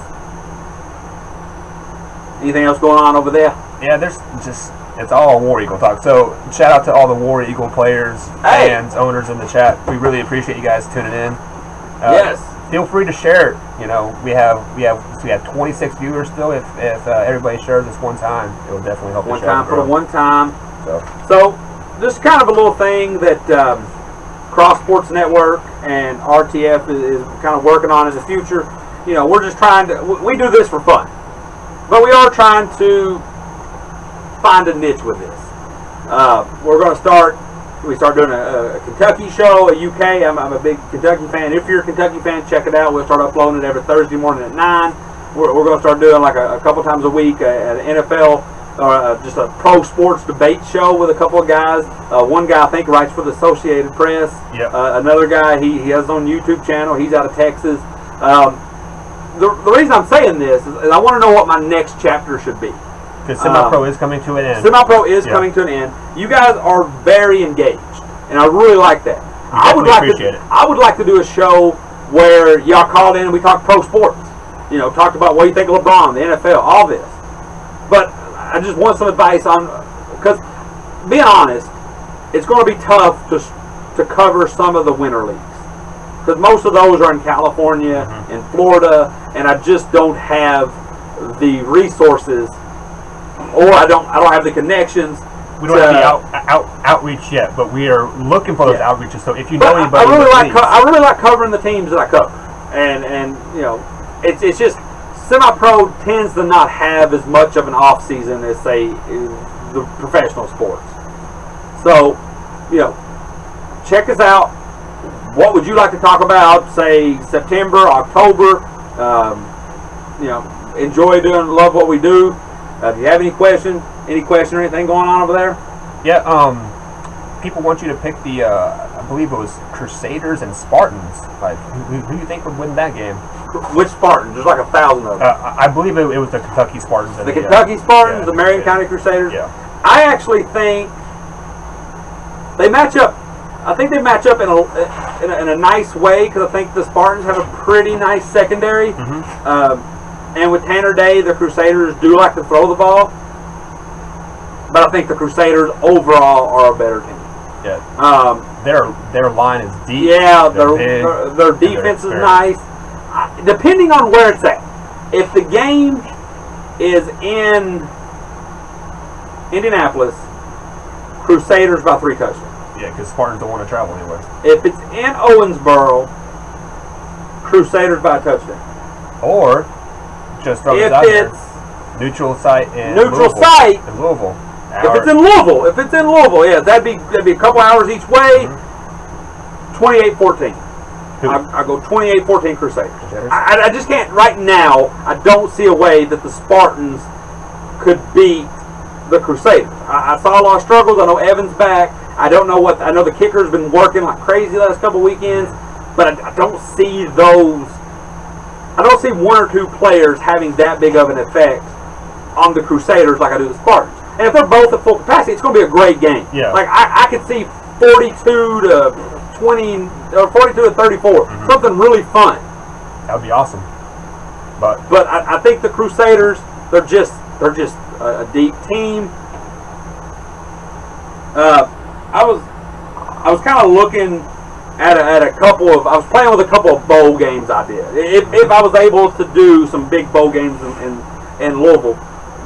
Anything else going on over there? Yeah, there's just it's all War Eagle talk. So shout out to all the War Eagle players, Hey. fans, owners in the chat. We really appreciate you guys tuning in. Uh, Yes. Feel free to share it. You know, we have we have we have 26 viewers still. If if uh, everybody shares this one time, it will definitely help One time for the one time. So So, just kind of a little thing that um, Cross Sports Network and RTF is, is kind of working on in the future. You know, we're just trying to, we- do this for fun. But we are trying to find a niche with this. Uh, we're going to start, we start doing a, a Kentucky show, a UK. I'm, I'm a big Kentucky fan. If you're a Kentucky fan, check it out. We'll start uploading it every Thursday morning at 9. We're, we're going to start doing like a, a couple times a week uh, an NFL uh, just a pro sports debate show with a couple of guys. Uh, one guy I think writes for the Associated Press. Yep. Uh, another guy he, he has his own YouTube channel. He's out of Texas. Um, the, the reason I'm saying this is, is I want to know what my next chapter should be. because Semi Pro Um, is coming to an end. Semi Pro is Yeah. coming to an end. You guys are very engaged, and I really like that. I would like appreciate to. it. I would like to do a show where y'all call in and we talk pro sports. You know, talked about what you think of LeBron, the NFL, all this. But I just want some advice on because, being honest, it's going to be tough to to cover some of the winter leagues because most of those are in California Mhm. and Florida, and I just don't have the resources, or I don't I don't have the connections. We don't to- have the out, out outreach yet, but we are looking for those Yeah. outreaches. So if you know But I, I anybody, in really like co- I really like covering the teams that I cover, and and you know it's it's just semi-pro tends to not have as much of an off season as say the professional sports. So you know, check us out. What would you like to talk about? Say September, October. Um, you know, enjoy doing, love what we do. Uh, if you have any question, any question or anything going on over there, yeah, um, people want you to pick the. Uh, I believe it was Crusaders and Spartans. Like, who, who do you think would win that game? Which Spartans? There's like a thousand of them. Uh, I believe it, it was the Kentucky Spartans. The uh, Kentucky Spartans, yeah, the Marion. County Crusaders. Yeah. I actually think they match up. I think they match up in a in a, in a nice way because I think the Spartans have a pretty nice secondary. Mhm. Um, and with Tanner Day, the Crusaders do like to throw the ball, but I think the Crusaders overall are a better team. Yeah. Um, Their their line is deep. yeah, their big, their, their defense is nice. Depending on where it's at, if the game is in Indianapolis, Crusaders by three touchdowns. Yeah, because Spartans don't want to travel anyway. If it's in Owensboro, Crusaders by a touchdown. Or just throw If this out there. it's Neutral site in Neutral Louisville. site. in Louisville. if it's in Louisville, if it's in Louisville, yeah, that'd be that'd be a couple hours each way. Mm-hmm. 28-14. I, I go 28-14 Crusaders. Crusaders? I, I- just can't right now. I don't see a way that the Spartans could beat the Crusaders. I, I saw a lot of struggles. I know Evans back. I don't know what I know. The kicker's been working like crazy the last couple weekends, but I, I don't see those. I don't see one or two players having that big of an effect on the Crusaders like I do the Spartans. And if they're both at full capacity, it's going to be a great game. Yeah. Like I, I could see 42 to 20 or 42 to 34, something really fun. That would be awesome. But But I, I think the Crusaders, they're just they're just a, a deep team. Uh, I was I was kind of looking at a, at a couple of I was playing with a couple of bowl games I did. If, if I was able to do some big bowl games in, in, in Louisville,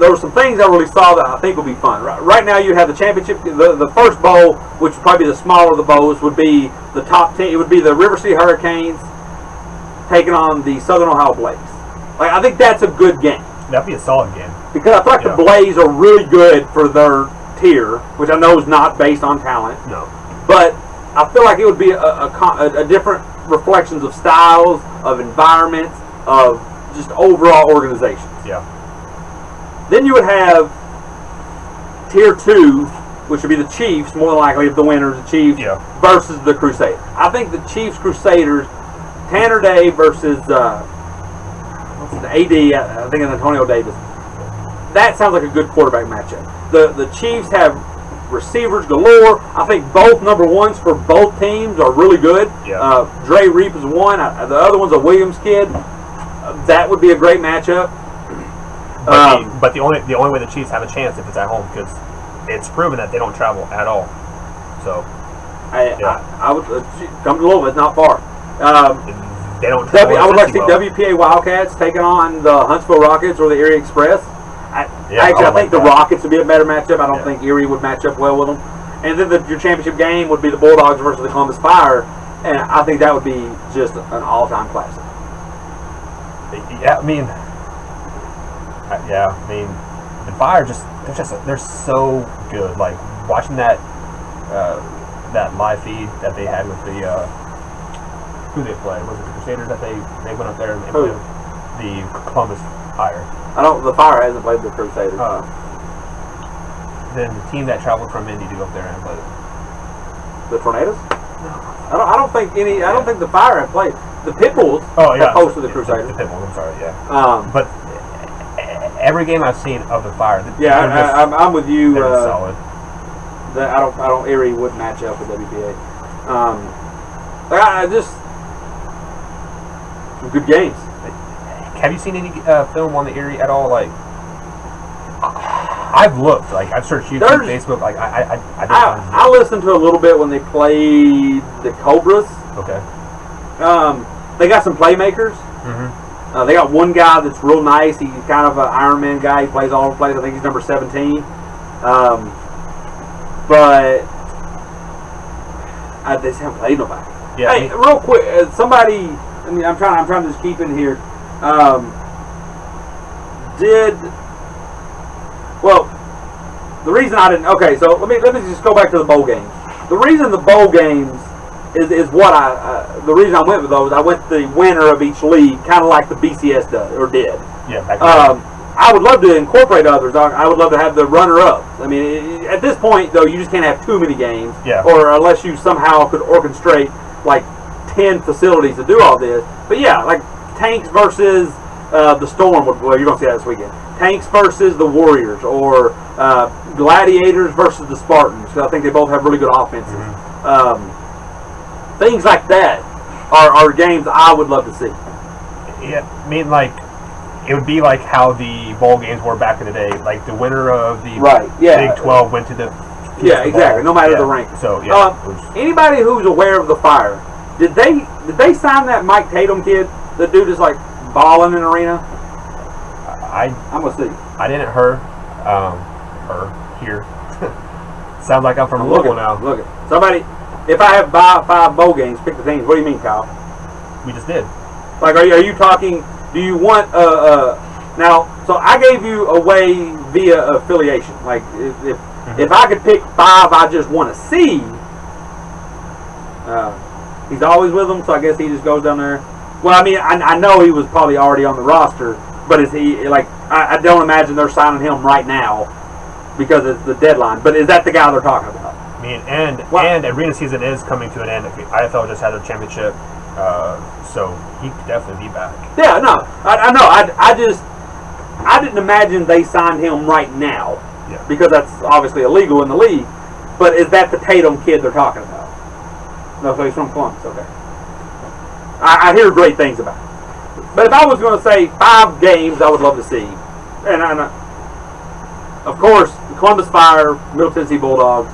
there were some things I really saw that I think would be fun. Right, right now, you have the championship. The, the first bowl, which would probably be the smaller of the bowls, would be the top ten. It would be the River City Hurricanes taking on the Southern Ohio Blaze. Like I think that's a good game that'd be a solid game. because I feel like Yeah. the Blaze are really good for their tier, which I know is not based on talent, No. but I feel like it would be a, a, a, a different reflections of styles, of environments, of just overall organizations. Yeah. Then you would have tier two, which would be the Chiefs, more likely if the winners the Chiefs Yeah. versus the Crusaders. I think the Chiefs Crusaders, Tanner Day versus uh, what's the AD? I think it's Antonio Davis. That sounds like a good quarterback matchup. The the Chiefs have receivers galore. I think both number ones for both teams are really good. Yeah. Uh, Dre Reap is one. Uh, the other one's a Williams kid. Uh, that would be a great matchup. But, Um, the, but the only the only way the Chiefs have a chance if it's at home because it's proven that they don't travel at all. So I, Yeah. I, I would uh, come to Louisville. It's not far. Um, they don't travel. W, I would like to see. WPA Wildcats taking on the Huntsville Rockets or the Erie Express. I, Yeah, actually, I I, think like the that. Rockets would be a better matchup. I don't Yeah. think Erie would match up well with them. And then the, your championship game would be the Bulldawgs versus the Columbus Fire, and I think that would be just an all-time classic. Yeah, I mean, yeah, I mean, the Fire just they're just they're so good. Like watching that uh, that live feed that they had with the uh, who they played was it the Crusaders that they they went up there and they played the Columbus Fire. I don't. The Fire hasn't played the Crusaders. Uh, then the team that traveled from Indy to go up there and play. the Tornadoes. No. I don't. I don't think any. I don't think the Fire have played. The Pitbulls Oh yeah, have hosted the Crusaders. The, the Pitbulls. I'm sorry. Yeah, Um, but every game I've seen of the Fire, yeah, I, I, I'm, I'm with you. they're Uh, solid. that I don't I don't Erie would match up with WPA. Um, I, I just some good games. have you seen any uh, film on the Erie at all? Like, I've looked. Like, I've searched YouTube, There's- Facebook. Like, I, I, I, I, I listened to a little bit when they played the Cobras. okay. Um, they got some playmakers. Mm-hmm. Uh, they got one guy that's real nice. He's kind of an Iron Man guy. He plays all over the place. I think he's number 17. Um, but I just haven't played nobody. Yeah. hey, real quick, uh, somebody. I mean, I'm trying. I'm trying to just keep in here. Um, did well. The reason I didn't. Okay, so let me let me just go back to the bowl games. The reason the bowl games is, is what I. Uh, the reason I went with those. I went the winner of each league, kind of like the BCS does or did. yeah. Um, I would love to incorporate others. I I would love to have the runner-up. I mean, at this point, though, you just can't have too many games. Yeah. Or unless you somehow could orchestrate like ten facilities to do all this. But yeah, like tanks versus uh, the Storm. Well, you're gonna see that this weekend. Tanks versus the Warriors, or uh, Gladiators versus the Spartans. 'cause I think they both have really good offenses. Um, things like that are, are games I would love to see. Yeah, I mean, like, it would be like how the bowl games were back in the day. Like, the winner of the Right, yeah. Big 12 went to the. Yeah, the exactly, bowl. no matter Yeah. the rank. So, yeah. It was- Anybody who's aware of the fire, did they did they sign that Mike Tatum kid? The dude is like balling in arena. I I'm gonna see. I didn't her, um, her here. Sounds like I'm from Louisville at now. look at somebody. If I have buy five bowl games, pick the teams. What do you mean, Kyle? We just did. Like, are you, are you talking? Do you want uh, uh now? So I gave you away via affiliation. Like, if if, if I could pick five, I just want to see. Uh, he's always with them, so I guess he just goes down there. Well, I mean, I, I know he was probably already on the roster, but is he like? I, I don't imagine they're signing him right now because it's the deadline. But is that the guy they're talking about? I mean, and and arena season is coming to an end. If IFL just had a championship, uh, so he could definitely be back. Yeah, no, I, I know. I, I just I didn't imagine they signed him right now Yeah. because that's obviously illegal in the league. But is that the Tatum kid they're talking about? No, so he's from Columbus. Okay. I, I hear great things about. It. But if I was going to say five games, I would love to see, and I, know- of course, the Columbus Fire, Middle Tennessee Bulldawgs.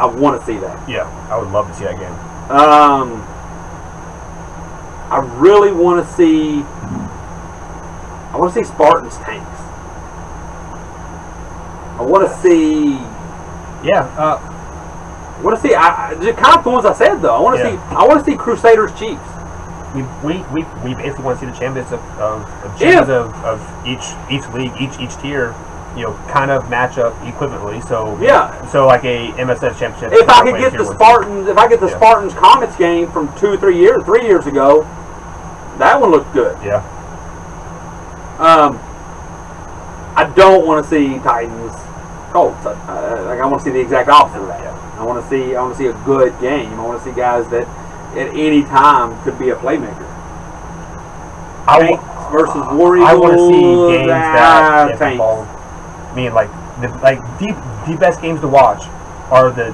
I want to see that. Yeah, I would love to see that game. Um, I really want to see. I want to see Spartans tanks. I want to see. Yeah, uh, I want to see. I, just kind of the ones I said though. I want to Yeah. see. I want to see Crusaders Chiefs. we, we, we, we basically want to see the champions of, of, of, Yeah. of, of each each league, each each tier, you know, kind of match up equivalently. So Yeah. so like a MSS championship. If I could get the. Spartans, if I get the Yeah. Spartans Comets game from two, three years, three years ago, that one looked good. Yeah, Um, I don't want to see Titans Colts. I, I, like I want to see the exact opposite of that. Yeah. I want to see I want to see a good game. I want to see guys that at any time could be a playmaker. I Tanks versus Warriors. I want to see games ah, that that Tanks. involve. I mean, like the like the the best games to watch are the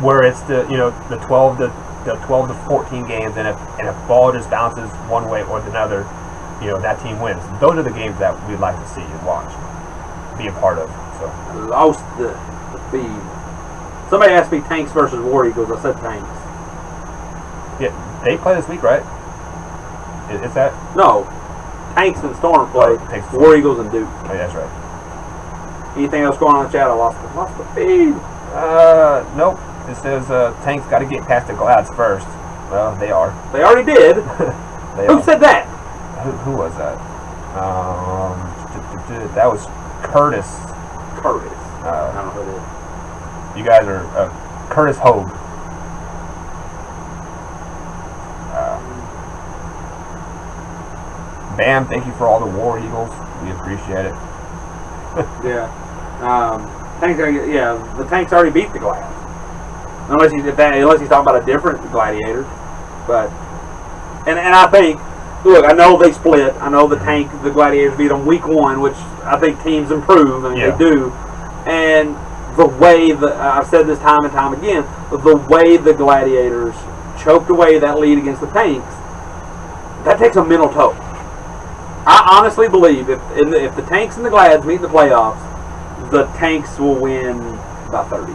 where it's the you know the twelve to the twelve to fourteen games, and if and if ball just bounces one way or another, you know that team wins. Those are the games that we'd like to see and watch, be a part of. So I lost the, the feed. Somebody asked me Tanks versus War Eagles. I said Tanks. yeah, they play this week, right? Is, is that? No, Tanks and Storm play. Oh, War Eagles and Duke. Oh, yeah, that's right. Anything else going on in the chat? I lost the, lost the feed. Uh, nope. It says uh, tanks got to get past the glads first. Well, they are. They already did. They Who are. said that? Who, who was that? Um, that was Curtis. Curtis. I Uh, don't know who it is. you guys are uh, Curtis Hogue. Uh, Bam, thank you for all the War Eagles. We appreciate it. Yeah. Um, tanks are, yeah, the tanks already beat the glass. Unless he's unless he's talking about a different gladiator, but and and I think look, I know they split. I know the tank, the gladiators beat them week one, which I think teams improve. I mean Yeah. they do, and the way the I've said this time and time again, the way the gladiators choked away that lead against the tanks, that takes a mental toll. I honestly believe if if the Tanks and the Glads meet in the playoffs, the Tanks will win by 30.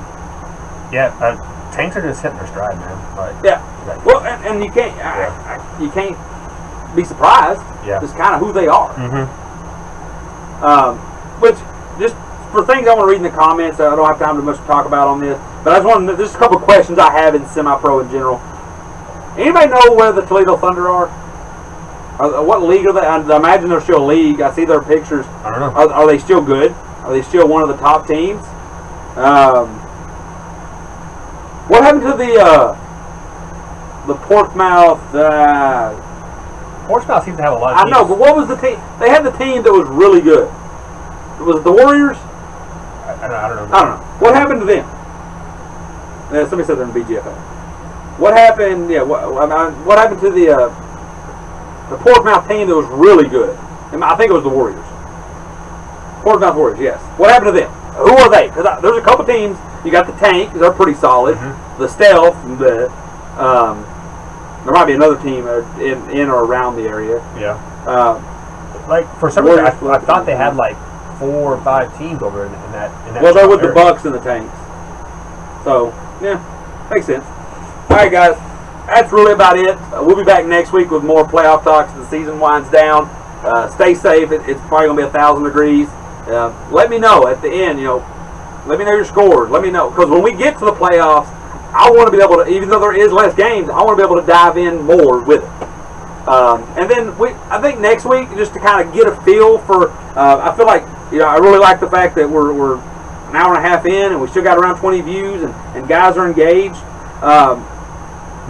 Yeah, uh, tanks are just hitting their stride, man. Like, Yeah. like, Well, and, and you can't I, I, you can't be surprised. Yeah. It's kind of who they are. mm-hmm. Um, which just for things I want to read in the comments, I don't have time to much to talk about on this. But I just want to, there's a couple of questions I have in semi-pro in general. Anybody know where the Toledo Thunder are? Are what league are they? I imagine they're still a league. I see their pictures. I don't know. Are, are they still good? Are they still one of the top teams? Um, what happened to the uh, the Portsmouth? Uh, Portsmouth seems to have a lot of I know, but what was the team? They had the team that was really good. Was it the Warriors? I, I don't, I don't know. I don't know. What happened to them? Yeah, somebody said they're in BGFA. What happened? Yeah, what, I mean, what happened to the uh, the Portsmouth team that was really good? I think it was the Warriors. Portsmouth Warriors, yes. What happened to them? Who are they? Because there's a couple teams. You got the Tank; they're pretty solid. Mhm. The Stealth, the um, there might be another team uh, in in or around the area. Yeah. Uh, Like for some reason, I, I thought they had like four or five teams over in, in that. In that Well, they're with the area. Bucks and the Tanks. So, yeah, makes sense. All right, guys, that's really about it. Uh, we'll be back next week with more playoff talks as the season winds down. Uh, stay safe. It, it's probably going to be a thousand degrees. Uh, let me know at the end. You know, let me know your scores. Let me know because when we get to the playoffs, I want to be able to, even though there is less games, I want to be able to dive in more with it. Um, and then we, I think next week, just to kind of get a feel for, uh, I feel like, you know, I really like the fact that we're, we're an hour and a half in and we still got around 20 views and, and guys are engaged. Um,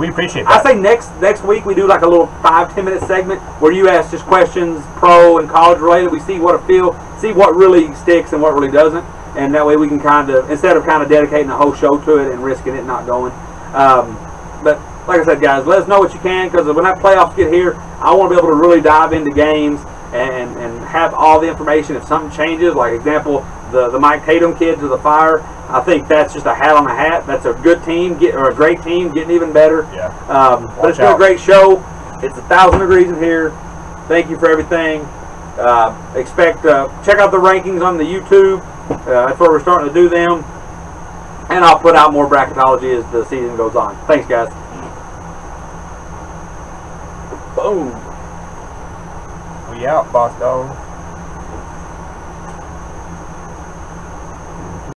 We appreciate I say next next week we do like a little five ten minute segment where you ask just questions pro and college related. We see what it feel, see what really sticks and what really doesn't, and that way we can kind of instead of kind of dedicating the whole show to it and risking it not going. Um, but like I said, guys, let us know what you can because when that playoffs get here, I want to be able to really dive into games and and have all the information. If something changes, like example, the the Mike Tatum kids to the fire, I think that's just a hat on a hat. That's a good team, get or a great team, getting even better. Yeah. Um, but it's been a great show. It's a thousand degrees in here. Thank you for everything. Uh, expect uh, check out the rankings on the YouTube. Uh, that's where we're starting to do them, and I'll put out more bracketology as the season goes on. Thanks, guys. Boom. We out, boss dog.